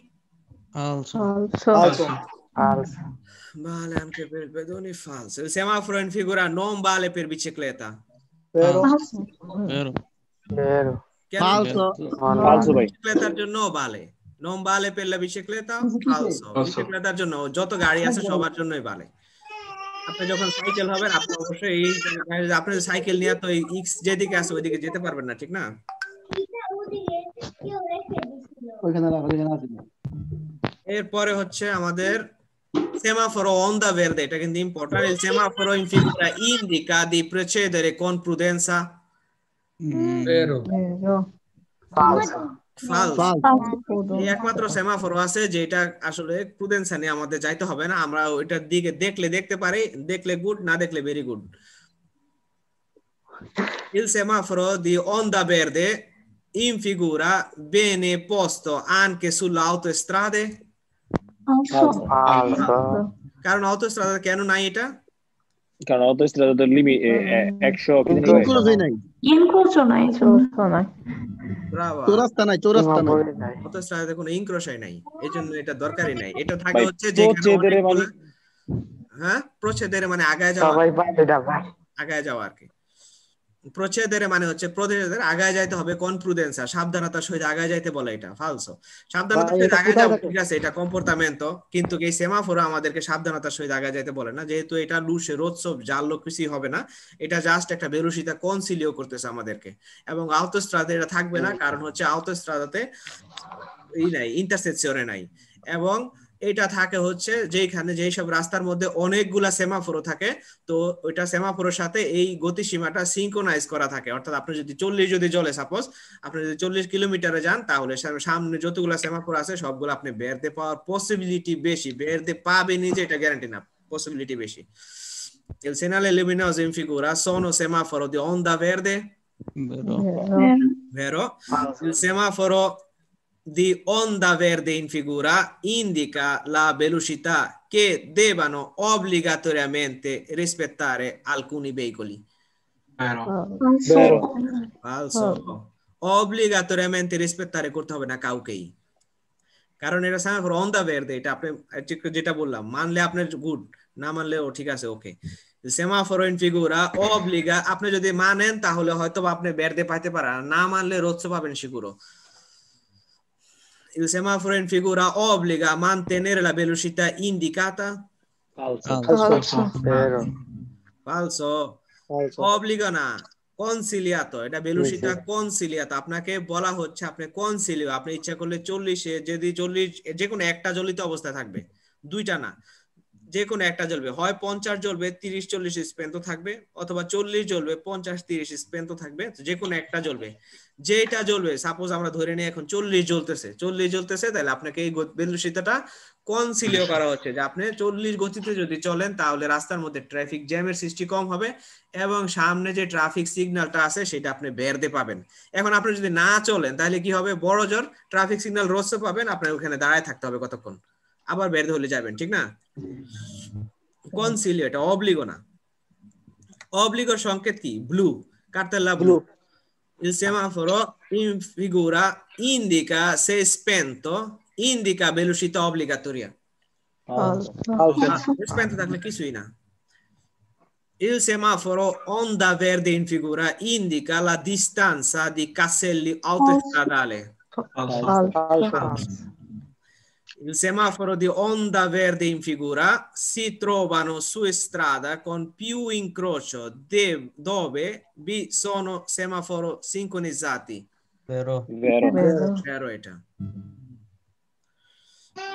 Speaker 6: Falso.
Speaker 5: Falso.
Speaker 3: falso
Speaker 4: Falso.
Speaker 1: Vale anche per i pedoni, falso. Il semaforo in figura non vale per bicicletta.
Speaker 3: vero
Speaker 5: Falso.
Speaker 6: Vero.
Speaker 4: Vero.
Speaker 1: কেন?
Speaker 3: falso
Speaker 4: No, no.
Speaker 2: ফালসো ভাই
Speaker 1: বিচিক্লেতার জন্য vale. Non vale per la bicicletta? Falso.
Speaker 7: Falso.
Speaker 1: জন্য যত গাড়ি আছে সবার জন্যই vale. আপনি যখন সাইকেল হবেন আপনি অবশ্যই এই আপনি সাইকেল নিয়ে তো এই এক্স যেদিকে আছে ওইদিকে যেতে পারবেন না ঠিক না এরপরে হচ্ছে আমাদের semaforo onda verde এটা কিন্তু important il semaforo in figura indica di procedere con prudenza
Speaker 6: Mm,
Speaker 5: Vero.
Speaker 4: Falso.
Speaker 1: একমাত্র সেমাফোর আছে যেটা আসলে প্রুডেন্সিয়ালি আমাদের যাইতে হবে না। আমরা ওইটার দিকে দেখলে দেখতে পারি দেখলে গুড না দেখলে very good Il semaforo di onda verde in figura viene posto anche sulle autostrade
Speaker 2: Falso.
Speaker 4: falso
Speaker 1: কারণ autostrada কেন নাই এটা
Speaker 2: কারণ অত ছিল তাদের লিমিট একশো
Speaker 3: ইনক্রোচও নাই?
Speaker 9: ইনক্রোচও নাই
Speaker 5: ইনক্রোচও নাই।
Speaker 3: চৌরাস্তা নাই চৌরাস্তা নাই।
Speaker 4: অত
Speaker 1: সাথে কোনো ইনক্রোচই নাই। এজন্য এটা দরকারই নাই। এটা থাকে হচ্ছে যেখানে হ্যাঁ? প্রচ্ছেদের মানে আগায় যাওয়া।
Speaker 4: সবাই পারে
Speaker 1: আগায় যাওয়া আর কি। প্রচেদরে মানে হচ্ছে প্রদেশের আগায় যাইতে হবে কোন প্রুডেন্সা সাবধানতার সহিত আগায় যাইতে বলে এটা ফালসো সাবধানতার সহিত আগায়
Speaker 3: থাকে?
Speaker 1: ঠিক আছে এটা কম্পোর্টামেন্টো কিন্তু এই সেমাফোরা আমাদেরকে সাবধানতার সহিত আগায় যাইতে বলে না যেহেতু এটা লুসে রোৎসব জাল্লো কিছুই হবে না এটা জাস্ট একটা বেরুসিতা কনসিলিও করতেছে আমাদেরকে। এবং আউতোস্ট্রাদে এটা থাকবে না কারণ হচ্ছে আউতোস্ট্রাদাতে ই নাই ইন্টারসেকশনে নাই। এবং এটা থাকে হচ্ছে যেখানে যেই সব রাস্তার মধ্যে অনেকগুলা সেমাফোরো থাকে তো ওইটা সেমাফোরের সাথে এই গতি সীমাটা সিঙ্কোনাইজ করা থাকে। অর্থাৎ আপনি যদি চল্লিশ যদি চলে সাপোজ আপনি যদি চল্লিশ কিলোমিটারে যান তাহলে সামনে যতগুলা সেমাফোর আছে সবগুলো আপনি বেরতে পাওয়ার পসিবিলিটি বেশি। বেরতে পাবেনি যে এটা গ্যারান্টি না পসিবিলিটি বেশি। Il segnale luminoso in figura sono semaforo di onda verde,
Speaker 6: vero.
Speaker 1: Vero? Il semaforo di onda verde in figura indica la velocità che devono obbligatoriamente rispettare alcuni veicoli.
Speaker 7: Vero.
Speaker 2: Vero.
Speaker 1: Falso. Obbligatoriamente rispettare করতে হবে না কাউকেই কারণ এটা সেমাফোর অন্দা ভেরদে এটা আপনি যেটা বললাম মানলে আপনার গুড না মানলেও ঠিক আছে ওকে সেমাফোর ইন ফিগুরা অবলিগা আপনি যদি মানেন তাহলে হয়তো বা আপনি বেরদে পাইতে পারেন না মানলে রোৎস পাবেন সিগুরো Il semaforo in figura obbliga a mantenere la velocità indicata.
Speaker 2: ফালসো
Speaker 6: falso.
Speaker 4: Vero.
Speaker 1: Falso. Obbliga না কনসিলিয়াতো এটা বেলুসিটা কনসিলিয়াতো আপনাকে বলা হচ্ছে আপনি কনসিলিও আপনি ইচ্ছা করলে চল্লিশে যদি চল্লিশ যে কোনো একটা জ্বলিত অবস্থায় থাকবে দুইটা না যে কোনো একটা জ্বলবে হয় পঞ্চাশ জ্বলবে তিরিশ চল্লিশ স্পেন তো থাকবে অথবা চল্লিশ জ্বলবে পঞ্চাশ তিরিশ স্পেন তো থাকবে যে কোনো একটা জ্বলবে যেটা জ্বলবে সাপোজ আমরা ধরে নিই এখন চল্লিশ জ্বলতেছে চল্লিশ জ্বলতেছে, তাহলে আপনাকে এই বেলুসিতাটা কনসিলিও করা হচ্ছে যে আপনি চল্লিশ গতিতে যদি চলেন, তাহলে রাস্তার মধ্যে ট্রাফিক জ্যামের সৃষ্টি কম হবে এবং সামনে যে ট্রাফিক সিগন্যালটা আছে, সেটা আপনি বেরতে পাবেন। এখন আপনি যদি না চলেন, তাহলে কি হবে? বড় জোর ট্রাফিক সিগন্যাল রোজে পাবেন, আপনার ওখানে দাঁড়ায় থাকতে হবে কতক্ষণ? আবার বের হলে যাবেন, ঠিক না? কনসিলিও এটা অবলিগো না। অবলিগোর সংকেত কি? ব্লু কার্তেলা blue il semaforo in figura indica se è spento, indica velocità obbligatoria.
Speaker 2: Pausa. Pausa.
Speaker 1: Ah, spento da clicchi su Il semaforo onda verde in figura indica la distanza di casselli autostradale.
Speaker 2: Falso. Falso. Falso.
Speaker 1: Il semaforo di onda verde in figura si trovano su strada con più incrocio dove vi sono semaforo sincronizzati.
Speaker 6: Vero.
Speaker 2: Vero.
Speaker 1: Vero.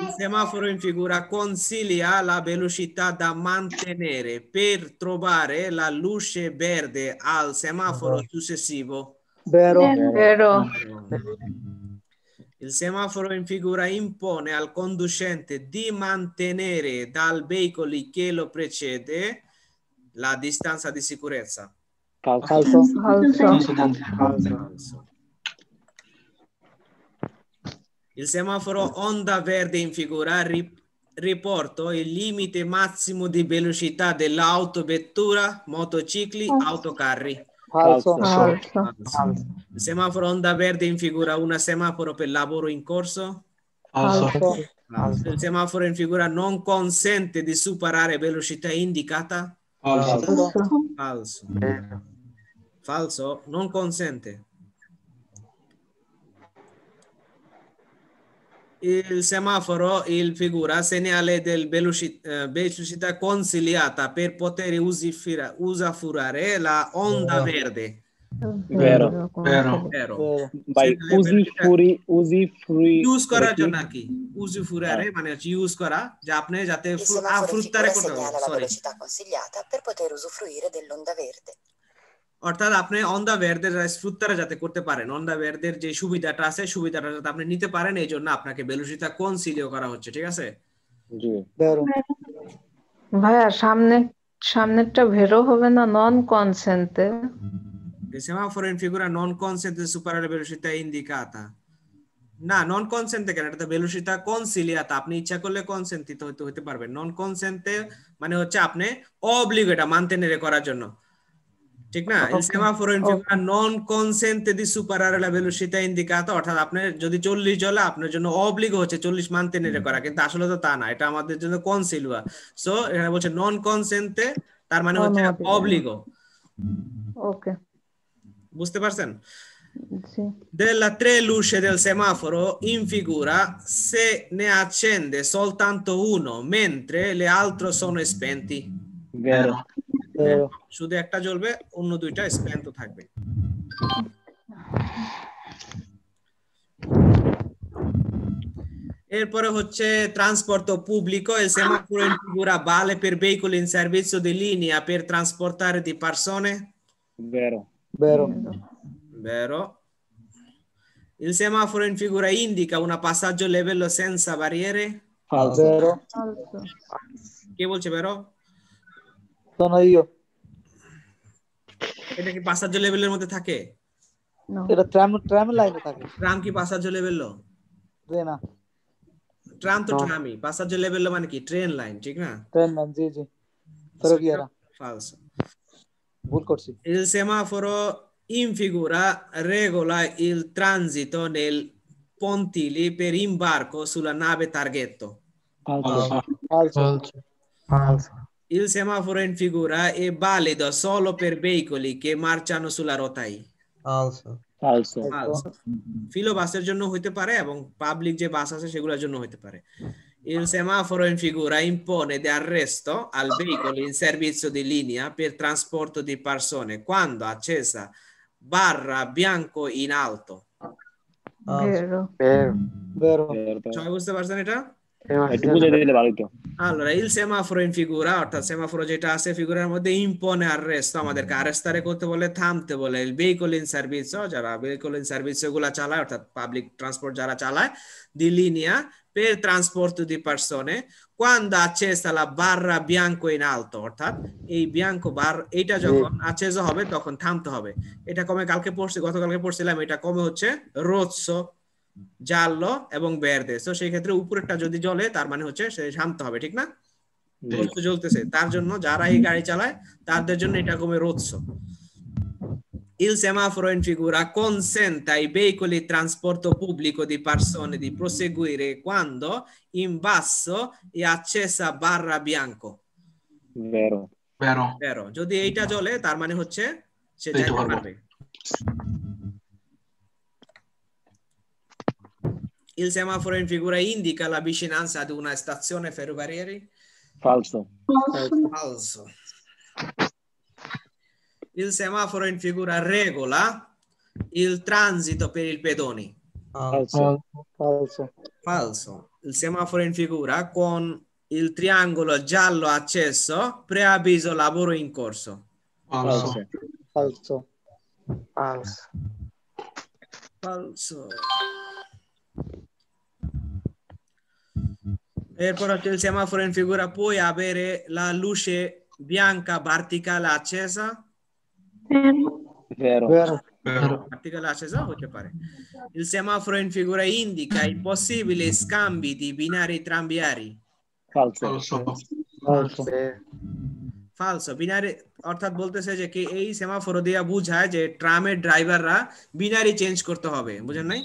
Speaker 1: Il semaforo in figura consiglia la velocità da mantenere per trovare la luce verde al semaforo successivo.
Speaker 3: Vero.
Speaker 9: Vero. Vero.
Speaker 1: Il semaforo in figura impone al conducente di mantenere dal veicolo che lo precede la distanza di sicurezza.
Speaker 9: Falso.
Speaker 7: Falso.
Speaker 1: Falso. Il semaforo onda verde in figura riporto il limite massimo di velocità dell'autovettura, motocicli, autocarri.
Speaker 9: Falso.
Speaker 1: Falso. Falso. Semaforo onda verde in figura 1 semaforo per lavoro in corso?
Speaker 7: Falso.
Speaker 1: Falso. Falso. Il semaforo in figura non consente di superare velocità indicata?
Speaker 7: Falso.
Speaker 1: Falso. Falso. Non consente. Il semaforo, il figura, segnale del veloci- eh, velocità consigliata per poter usufruire, usufruire la onda verde.
Speaker 2: Vero.
Speaker 7: Vero.
Speaker 1: Vero.
Speaker 2: ভাই
Speaker 1: Segnale
Speaker 2: উজি
Speaker 1: velocità-
Speaker 2: ফুরি উজি free
Speaker 1: use করার জন্য আর কি usufruire মানে হচ্ছে ইউজ করা যে আপনি যাতে
Speaker 8: Il
Speaker 1: ফ্রু- আ,
Speaker 8: semaforo in
Speaker 1: ফ্রুত্তারে
Speaker 8: figura
Speaker 1: করতে
Speaker 8: segnala la
Speaker 1: sorry
Speaker 8: velocità consigliata per poter usufruire dell'onda verde.
Speaker 1: অর্থাৎ আপনি অন দা ভেরদের স্ফুত্তারা যাতে করতে পারেন অন দা ভেরদের যে সুবিধাটা আছে সুবিধাটা যাতে আপনি নিতে পারেন এই জন্য আপনাকে বেলুসিতা কনসিলিও করা হচ্ছে ঠিক আছে?
Speaker 2: জি.
Speaker 5: ভাইয়া সামনে সামনেরটা ভেরো হবে না নন কনসেন্টে
Speaker 1: non consente di superare la velocità indicata. না নন কনসেন্টে কেন? এটা তো consigliata আপনি ইচ্ছা করলে কনসেন্টিত হতে হতে পারবেন। নন কনসেন্টে মানে হচ্ছে আপনি অবলিগ এটা mantenere করার জন্য। ঠিক না il semaforo in figura non consente di superare la velocità indicata অর্থাৎ আপনি যদি 40 চলে আপনার জন্য অবলিগ হচ্ছে 40 mantenere করা কিন্তু আসলে তো তা না এটা আমাদের জন্য কনসিলুয়া সো এখানে বলছে নন কনসেন্টে তার মানে হচ্ছে
Speaker 5: অনুমতি।
Speaker 1: অবলিগো
Speaker 5: ওকে
Speaker 1: বুঝতে পারছেন
Speaker 5: জি
Speaker 1: della tre luci del semaforo in figura se ne accende soltanto uno mentre le altre sono spenti
Speaker 2: Vero.
Speaker 9: Vero.
Speaker 1: শুধু একটা জ্বলবে অন্য দুইটা স্পেন্ট থাকবে এরপরে হচ্ছে ট্রান্সপোর্to pubblico il semaforo in figura vale per veicoli in servizio di linea per trasportare di persone
Speaker 2: Vero.
Speaker 9: Vero.
Speaker 1: vero il semaforo in figura indica un passaggio livello senza barriere
Speaker 2: Falso.
Speaker 9: Vero.
Speaker 5: ফালতু
Speaker 1: কে বলছে vero
Speaker 9: Sono io.
Speaker 1: এটা কি passaggio লেভেলের মধ্যে থাকে
Speaker 5: নো
Speaker 9: এটা tram tram লাইনে থাকে
Speaker 1: ট্রাম কি passaggio livello
Speaker 9: ট্রেন
Speaker 1: ট্রাম তো
Speaker 9: No.
Speaker 1: ট্রামই passaggio livello মানে কি ট্রেন লাইন ঠিক না
Speaker 9: ট্রেন লাইন জি জি ফেরোভিয়ারা
Speaker 1: falso
Speaker 9: ভুল করছি
Speaker 1: Il semaforo in figura regola il transito nel pontili per imbarco sulla nave Targhetto.
Speaker 2: Falso.
Speaker 9: ফালসো
Speaker 6: falso,
Speaker 4: falso,
Speaker 1: Il semaforo in figura è valido solo per veicoli che marciano sulla rotaia.
Speaker 6: falso,
Speaker 2: Falso.
Speaker 1: Falso. Fellow বাসের জন্য হইতে পারে এবং পাবলিক যে বাস আছে সেগুলোর জন্য হইতে পারে Il semaforo in figura impone di arresto al veicolo in servizio di linea per trasporto di persone quando accesa barra bianco in alto.
Speaker 6: falso,
Speaker 5: ভেরো
Speaker 4: vero,
Speaker 9: ভেরো
Speaker 2: Vero.
Speaker 1: সবাই বুঝতে পারছেন এটা
Speaker 2: একটু বুঝে দিলে ভালো হতো
Speaker 1: Allora, il semaforo in figura, অর্থাৎ semaforo যেটা আছে ফিগুরার মধ্যে আমাদেরকে করতে বলে থামতে বলে যারা চালায় অর্থাৎ পাবলিক ট্রান্সপোর্ট যারা চালায় di linea per trasporto di persone quando accesa la barra bianco in alto অর্থাৎ এই bianco বার এইটা যখন accesa হবে তখন থামতে হবে এটা কমে কালকে পড়ছি গতকালকে পড়ছিলাম এটা কমে হচ্ছে রোৎসো জাল্লো এবং বেরদে তো সেই ক্ষেত্রে উপরেরটা যদি জ্বলে তার মানে হচ্ছে সে শান্ত হবে ঠিক না রোৎসো জ্বলতেছে তার জন্য যারা এই গাড়ি চালায় তাদের জন্য এটা কমে রোৎসো Il semaforo in figura consente ai veicoli di trasporto pubblico di persone di proseguire quando in basso è accesa barra bianco.
Speaker 2: Vero.
Speaker 7: Vero.
Speaker 1: Vero? যদি এইটা জ্বলে তার মানে হচ্ছে সে
Speaker 7: যেতে
Speaker 1: যাইতে
Speaker 7: পারবে।
Speaker 1: il semaforo in figura indica la vicinanza ad una stazione ferroviaria?
Speaker 2: Falso.
Speaker 1: Falso. Il semaforo in figura regola il transito per i pedoni?
Speaker 2: Falso.
Speaker 9: Falso.
Speaker 1: Falso. Il semaforo in figura con il triangolo giallo accesso, preavviso lavoro in corso.
Speaker 7: Falso.
Speaker 2: Falso.
Speaker 4: Falso.
Speaker 1: Falso. Eppure hচ্ছে il semaforo in figura puoi avere la luce bianca verticale accesa?
Speaker 2: Vero.
Speaker 9: ভেরো
Speaker 7: Vero.
Speaker 1: Verticale accesa hতে পারে। Il semaforo in figura indica i possibili scambi di binari tranviari.
Speaker 2: Falso.
Speaker 7: Falso.
Speaker 9: ফালসো
Speaker 4: vero,
Speaker 1: ফালসো বিনারি অর্থাৎ বলতেছে যে কি এই সেমাফোর দিয়া বুঝায় যে ট্রামের ড্রাইভাররা বিনারি চেঞ্জ করতে হবে বুঝেন নাই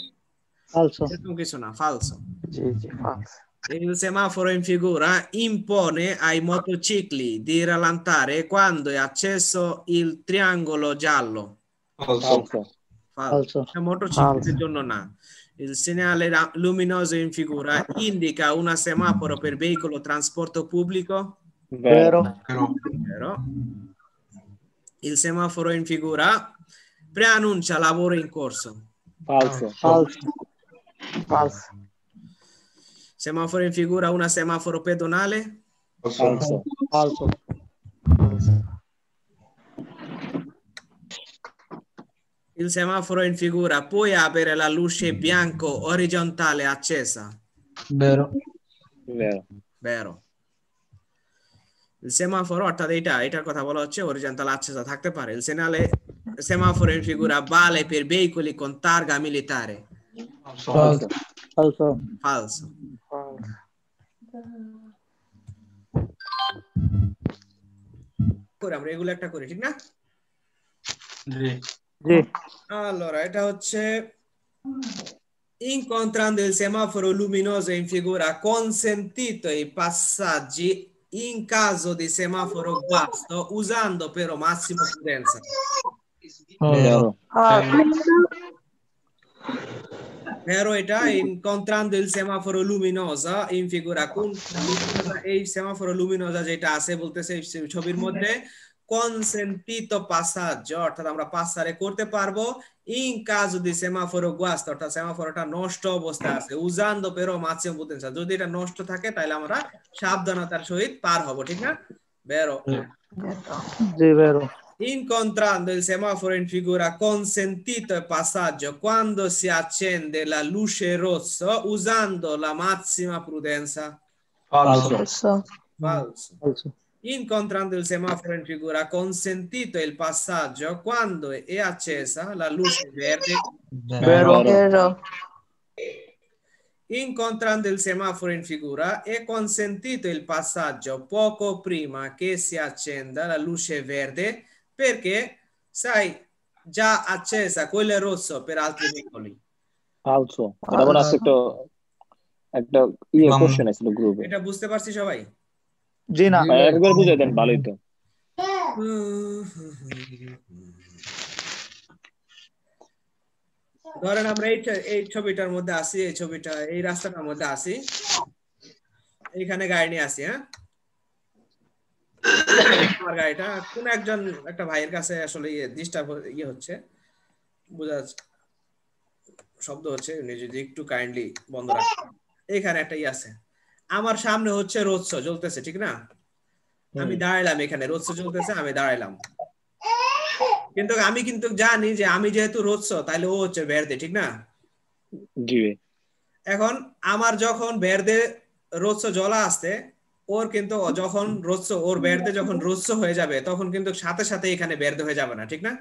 Speaker 9: ফালসো
Speaker 1: এরকম কিছু না ফালসো
Speaker 4: sì, sì, falso,
Speaker 1: il semaforo in figura impone ai motocicli di rallentare quando è acceso il triangolo giallo.
Speaker 7: Falso.
Speaker 2: Falso.
Speaker 1: Falso.
Speaker 9: Il
Speaker 1: motociclista non ha. Il segnale luminoso in figura indica una semaforo per veicolo trasporto pubblico?
Speaker 2: Vero.
Speaker 7: Vero.
Speaker 1: Vero. Il semaforo in figura preannuncia lavoro in corso.
Speaker 2: Falso.
Speaker 9: Falso.
Speaker 4: Falso.
Speaker 1: Semaforo in figura una semaforo pedonale.
Speaker 7: Falso.
Speaker 2: Falso.
Speaker 9: ফালসো
Speaker 4: falso,
Speaker 1: Il semaforo in figura puoi avere la luce bianco orizzontale accesa.
Speaker 6: Vero.
Speaker 2: Vero.
Speaker 1: Vero. Il semaforo অর্থাৎ এটা এটার কথা বলা হচ্ছে horizontal accesa থাকতে পারে il segnale semaforo in figura vale per veicoli con targa militare
Speaker 6: Falso.
Speaker 9: Falso.
Speaker 1: falso করে আমরা এগুলো একটা করি ঠিক না
Speaker 7: জি
Speaker 9: জি
Speaker 1: Allora, এটা হচ্ছে incontrando il semaforo luminoso in figura consentito i passaggi in caso di semaforo guasto usando però massima prudenza.
Speaker 2: Vero.
Speaker 1: Però এটা incontrando il semaforo luminoso in figura con এই semaforo luminoso যেটা আছে বলতেছে ছবির মধ্যে consentito passaggio অর্থাৎ আমরা পাসারে করতে পারব in caso di semaforo guasto অর্থাৎ সেমাফোরটা নষ্ট অবস্থায় আছে usando però massimo potenza যদি এটা নষ্ট থাকে তাহলে আমরা সাবধানতার সহিত পার হব ঠিক না vero
Speaker 9: জি vero
Speaker 1: Incontrando il semaforo in figura consentito il passaggio quando si accende la luce rossa usando la massima prudenza.
Speaker 7: falso
Speaker 5: Falso.
Speaker 1: Falso.
Speaker 9: falso
Speaker 1: Incontrando il semaforo in figura consentito il passaggio quando è accesa la luce verde.
Speaker 9: Vero.
Speaker 5: Vero.
Speaker 1: Incontrando il semaforo in figura è consentito il passaggio poco prima che si accenda la luce verde perché sai già accesa quella è rosso per altri veicoli.
Speaker 2: ফালসো এটা মনে আছে একটা একটা ইয়ে কোশ্চেন আছে গ্রুপে
Speaker 1: এটা বুঝতে পারছি সবাই
Speaker 9: জি না
Speaker 2: একবার বুঝাই দেন ভালোই তো
Speaker 1: ধরেন আমরা এই এই ছবিটার মধ্যে আসি এই ছবিটা এই রাস্তাটার মধ্যে আসি এইখানে গাড়ি নিয়ে আসি হ্যাঁ আমার গাড়িটা। কোন একজন একটা ভাইয়ের কাছে আসলে ইয়ে ডিস্টার্ব ইয়ে হচ্ছে। বোঝা যাচ্ছে শব্দ হচ্ছে উনি যদি একটু কাইন্ডলি বন্ধ রাখেন এখানে একটা ইয়ে আছে। আমার সামনে হচ্ছে রোদস চলতেছে ঠিক না? আমি দাঁড়াইলাম এখানে রোদস চলতেছে আমি দাঁড়াইলাম। কিন্তু আমি কিন্তু জানি যে আমি যেহেতু রোদস তাহলে ও হচ্ছে বেরদে ঠিক না?
Speaker 2: জি।
Speaker 1: এখন আমার যখন বেরদে রোদস জলা আসতে ওর কিন্তু যখন রোদস ওর বেরদে যখন রোদস হয়ে যাবে, তখন কিন্তু সাথে সাথে এখানে বেরদে হয়ে যাবে না, ঠিক না?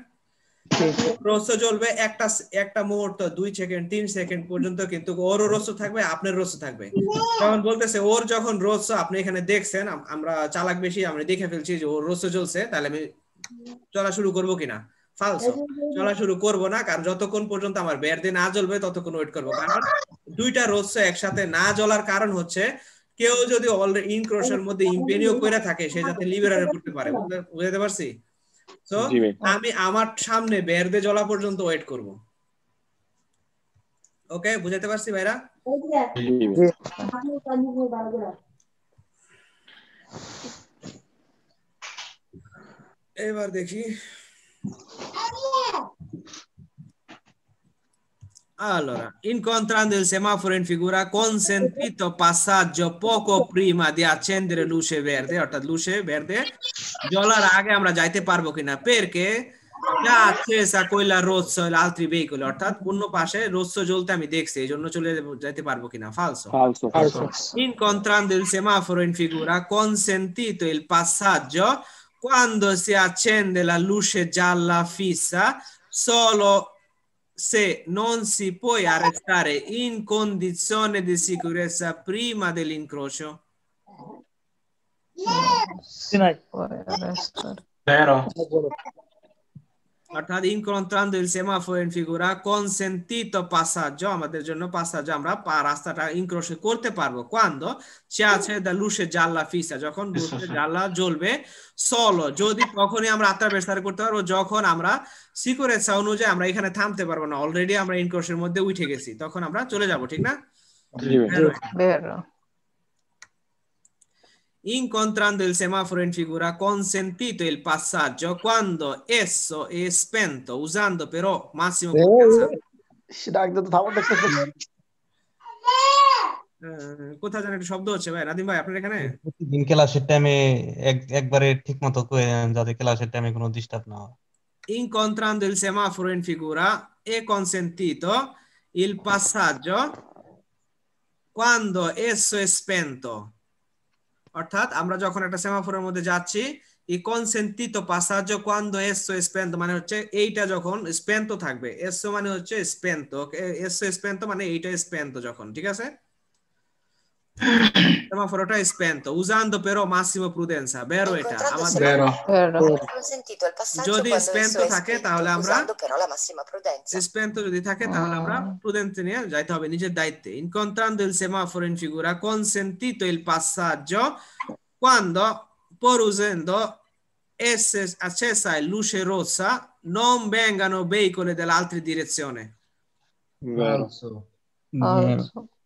Speaker 1: রোদস জ্বলবে একটা একটা মুহূর্ত, দুই সেকেন্ড, তিন সেকেন্ড পর্যন্ত কিন্তু ওরও রোদস থাকবে, আপনার রোদস থাকবে। তখন বলতেছে ওর যখন রোদস আপনি এখানে দেখছেন আমরা চালাক বেশি, আমরা দেখে ফেলছি যে ওর রোদস জ্বলছে, তাহলে আমি চলা শুরু করব কিনা? ফালসো চলা শুরু করব না, কারণ যতক্ষণ পর্যন্ত আমার বেরদে না জ্বলবে, ততক্ষণ ওয়েট করব। কারণ দুইটা রোদস একসাথে না জ্বলার কারণ হচ্ছে কেউ যদি অলরেডি ইনক্রোশের মধ্যে ইম্পেনিও করে থাকে সে যাতে লিবারেট করতে পারে বুঝতে- বুঝতে পারছি? তো আমি আমার সামনে বেরদে জ্বলা পর্যন্ত ওয়েট করব। ওকে বুঝাতে পারছি ভাইরা?
Speaker 2: ভাই।
Speaker 1: এবার দেখি। Allora, incontrando il semaforo in figura, consentito passaggio poco prima di accendere luce verde, অর্থাৎ luce verde, জ্বলার আগে আমরা যাইতে পারবো কিনা perché già accesa quella rosso e altri veicoli, অর্থাৎ অন্য পাশে rosso জ্বলতে আমি দেখছি এই জন্য চলে যাইতে পারবো কিনা falso
Speaker 2: ফালসো
Speaker 9: falso
Speaker 1: incontrando il semaforo in figura, consentito il passaggio quando si accende la luce gialla fissa solo se non si può arrestare in condizione di sicurezza prima dell'incrocio?
Speaker 5: Yes.
Speaker 7: Vero.
Speaker 1: অর্থাৎ ইনকলন ত্রান্তরিল সেমাফোরিন ফিগুরা কনসেন্টিত পাসাজ আমাদের জন্য পাসাজ আমরা পা রাস্তাটা ইনক্রশে করতে পারব। কোয়ান্দ চাছে দা লুশে জাল্লা ফিসা যখন
Speaker 7: লুশে
Speaker 1: জাল্লা জ্বলবে সল যদি তখনই আমরা আত্মার বেস্তার করতে পারব যখন আমরা সিকুরেন্স অনুযায়ী আমরা এখানে থামতে পারব না অলরেডি আমরা ইনক্রশের মধ্যে উঠে গেছি তখন আমরা চলে যাব ঠিক না? Incontrando il semaforo in figura, consentito il passaggio quando esso è spento, usando però massimo potenza.
Speaker 9: ডাক দিতে থামো দেখতে
Speaker 1: আহ, কোথায় যেন একটা শব্দ হচ্ছে ভাই নাদিম ভাই আপনার এখানে
Speaker 6: প্রতিদিন ক্লাসের টাইমে এক একবারে ঠিক মতো করে দেন যাতে ক্লাসের টাইমে কোনো ডিস্টার্ব না হয়
Speaker 1: incontrando il semaforo in figura è consentito il passaggio quando esso è spento অর্থাৎ আমরা যখন একটা সেমাফোরের মধ্যে যাচ্ছি এই কনসেন্টিতো quando esso è spento মানে হচ্ছে এইটা যখন স্পেন্ত থাকবে এসো মানে হচ্ছে স্পেন্ত এসো স্পেন্ত মানে এইটা স্পেন্ত যখন, ঠিক আছে? semaforoটা spento usando però massima prudenza vero এটা
Speaker 8: Incontrando il
Speaker 1: আমাদের
Speaker 7: Vero.
Speaker 5: Vero.
Speaker 8: semaforo è consentito il passaggio
Speaker 1: যদি
Speaker 8: quando
Speaker 1: spento
Speaker 8: esso è
Speaker 1: থাকে,
Speaker 8: spento,
Speaker 1: তাহলে আমরা-
Speaker 8: usando però la massima prudenza.
Speaker 1: স্পেন্টো যদি থাকে তাহলে আমরা prudente নিয়ে যাইতে হবে নিজের দায়িত্বে incontrando il semaforo in figura consentito il passaggio quando pur usando esse accesa e luce rossa non vengano veicoli dell'altra direzione
Speaker 2: Vero.
Speaker 6: Falso.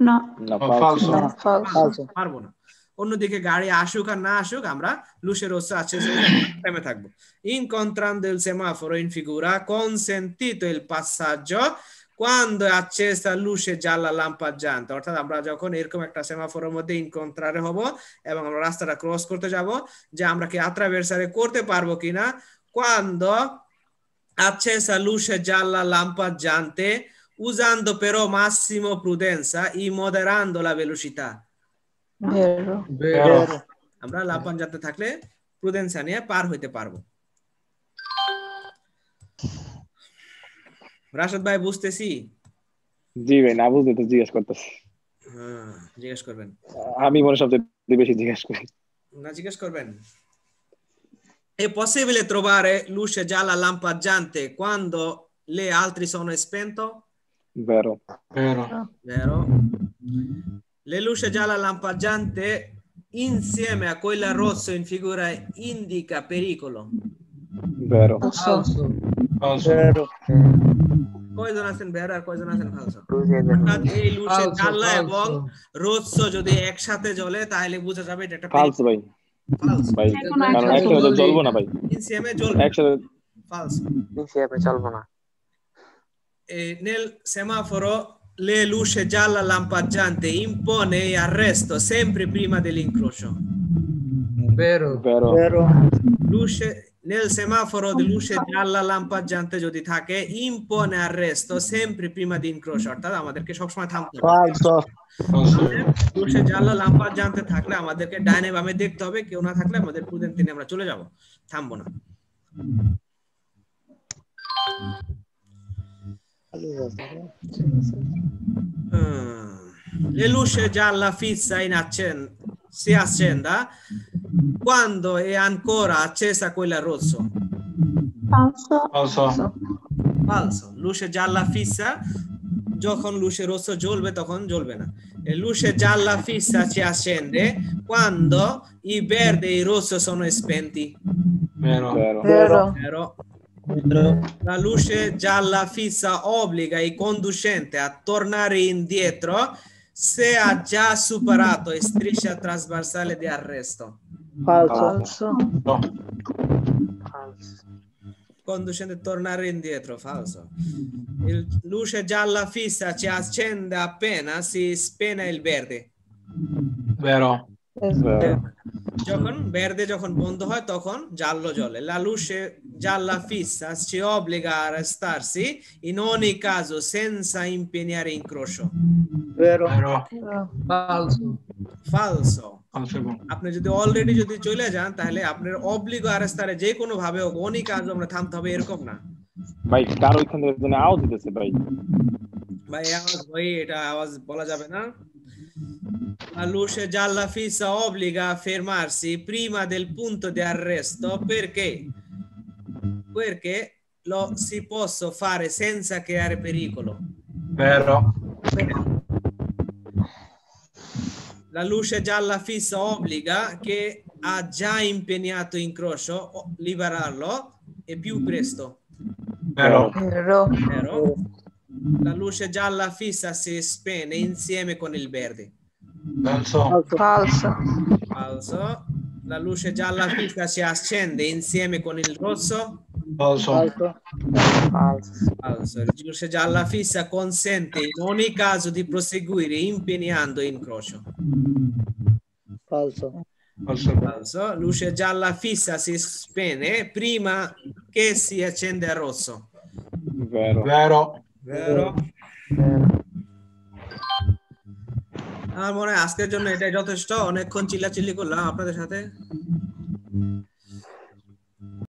Speaker 10: No.
Speaker 2: No,
Speaker 7: No,
Speaker 2: falso.
Speaker 7: falso.
Speaker 5: No, falso.
Speaker 3: Falso.
Speaker 1: পারবো না অন্যদিকে গাড়ি আসুক আর না আসুক আমরা luce rossa accesa থেমে থাকবো incontrando il semaforo in figura consentito il passaggio quando è accesa luce gialla lampeggiante অর্থাৎ আমরা যখন এরকম একটা সেমাফোরের মধ্যে ইনকন্ট্রারে হব এবং আমরা রাস্তাটা ক্রস করতে যাব যে আমরা কি attraversare করতে পারবো কিনা quando accesa luce gialla lampeggiante usando però massimo prudenza e moderando la velocità
Speaker 5: Vero.
Speaker 6: Vero.
Speaker 1: আমরা লাম্পাঞ্জাতে থাকলে প্রুডেন্সা নিয়ে পার হইতে পারবো রাশেদ ভাই বুঝতেছি
Speaker 2: জি ভাই না বুঝতে তো জিজ্ঞেস করতেছি
Speaker 1: হ্যাঁ জিজ্ঞেস করবেন
Speaker 2: আমি মনে হয় সবচেয়ে বেশি জিজ্ঞেস করি
Speaker 1: না জিজ্ঞেস করবেন È possibile trovare luce gialla lampeggiante quando le altre sono spento?
Speaker 2: Vero.
Speaker 7: Vero.
Speaker 1: Vero? Le luce gialla lampeggiante insieme a quella rossa in figura indica pericolo.
Speaker 2: Vero.
Speaker 6: Falso.
Speaker 7: Falso.
Speaker 9: Vero.
Speaker 1: কয়জন আছেন বের আর কয়জন আছেন অর্থাৎ এই জানলা এবং. রোদসো যদি একসাথে জ্বলে তাহলে বোঝা যাবে এটা একটা
Speaker 2: ফালস ভাই
Speaker 1: ফালস
Speaker 2: ভাই কারণ
Speaker 10: একসাথে
Speaker 2: জ্বলবো না ভাই
Speaker 1: ইনসিএমে জ্বলবে
Speaker 2: একসাথে
Speaker 1: ফালস
Speaker 4: চলবো না
Speaker 1: E nel semaforo le luce gialla lampeggiante impone arresto sempre prima dell'incrocio.
Speaker 6: Vero.
Speaker 2: Vero.
Speaker 9: Vero.
Speaker 1: Luce, nel semaforo di luce gialla lampeggiante যদি থাকে impone arresto sempre prima di incrocio অর্থাৎ আমাদেরকে সবসময় থামতে হবে
Speaker 9: Falso.
Speaker 7: Falso.
Speaker 1: লুসে জানলা লাম্পাজ্জান্তে থাকলে আমাদেরকে ডাইনে বামে দেখতে হবে কেউ না থাকলে আমাদের প্রুডেন্ট নিয়ে আমরা চলে যাব থামবো না Mm. Le luce gialla fissa in accen- si accenda quando è ancora accesa quella rosso.
Speaker 10: Falso.
Speaker 7: Falso.
Speaker 1: Falso. Luce gialla fissa যখন luce rosso জ্বলবে তখন জ্বলবে না E luce gialla fissa si accende quando i verde e i rosso sono spenti.
Speaker 7: Vero.
Speaker 2: Vero.
Speaker 5: Vero.
Speaker 1: Vero? La luce gialla fissa obbliga il conducente a tornare indietro se ha già superato striscia trasversale di arresto.
Speaker 9: Falso.
Speaker 5: Falso.
Speaker 7: No.
Speaker 1: Conducente tornare indietro, falso. Il luce gialla fissa si accende appena si spena il verde.
Speaker 7: Vero.
Speaker 1: যখন verde যখন বন্ধ হয় তখন জাল্লো জ্বলে la luce gialla fissa ci obbliga a restarsi in ogni caso senza impegnare incrocio
Speaker 9: Vero.
Speaker 7: Vero.
Speaker 6: Falso.
Speaker 1: falso
Speaker 7: Falso.
Speaker 1: আপনি যদি অলরেডি যদি চলে যান তাহলে আপনার অবলিগো আরেস্তারে যে কোনো ভাবে হোক অনেক কাজ আমরা থামতে হবে এরকম না
Speaker 2: ভাই কার ওইখান থেকে যেন আওয়াজ দিতেছে ভাই
Speaker 1: ভাই আওয়াজ ভাই এটা আওয়াজ বলা যাবে না La luce gialla fissa obbliga a fermarsi prima del punto di arresto perché perché lo si possa fare senza creare pericolo.
Speaker 7: Vero.
Speaker 1: La luce gialla fissa obbliga che ha già impegnato incrocio liberarlo e più presto.
Speaker 7: Vero.
Speaker 5: Vero.
Speaker 1: Vero? La luce gialla fissa si spegne insieme con il verde.
Speaker 7: Falso.
Speaker 5: Falso.
Speaker 1: Falso. La luce gialla fissa si accende insieme con il rosso.
Speaker 7: Falso.
Speaker 9: Falso.
Speaker 1: Falso. La luce gialla fissa consente in ogni caso di proseguire impegnando incrocio.
Speaker 9: Falso.
Speaker 7: Falso.
Speaker 1: Falso. Luce gialla fissa si spegne prima che si accende a rosso.
Speaker 7: Vero.
Speaker 1: Vero. আমার মনে হয় আজকের জন্য এটাই যথেষ্ট। অনেকক্ষণ চিল্লাচিল্লি করলাম আপনাদের সাথে।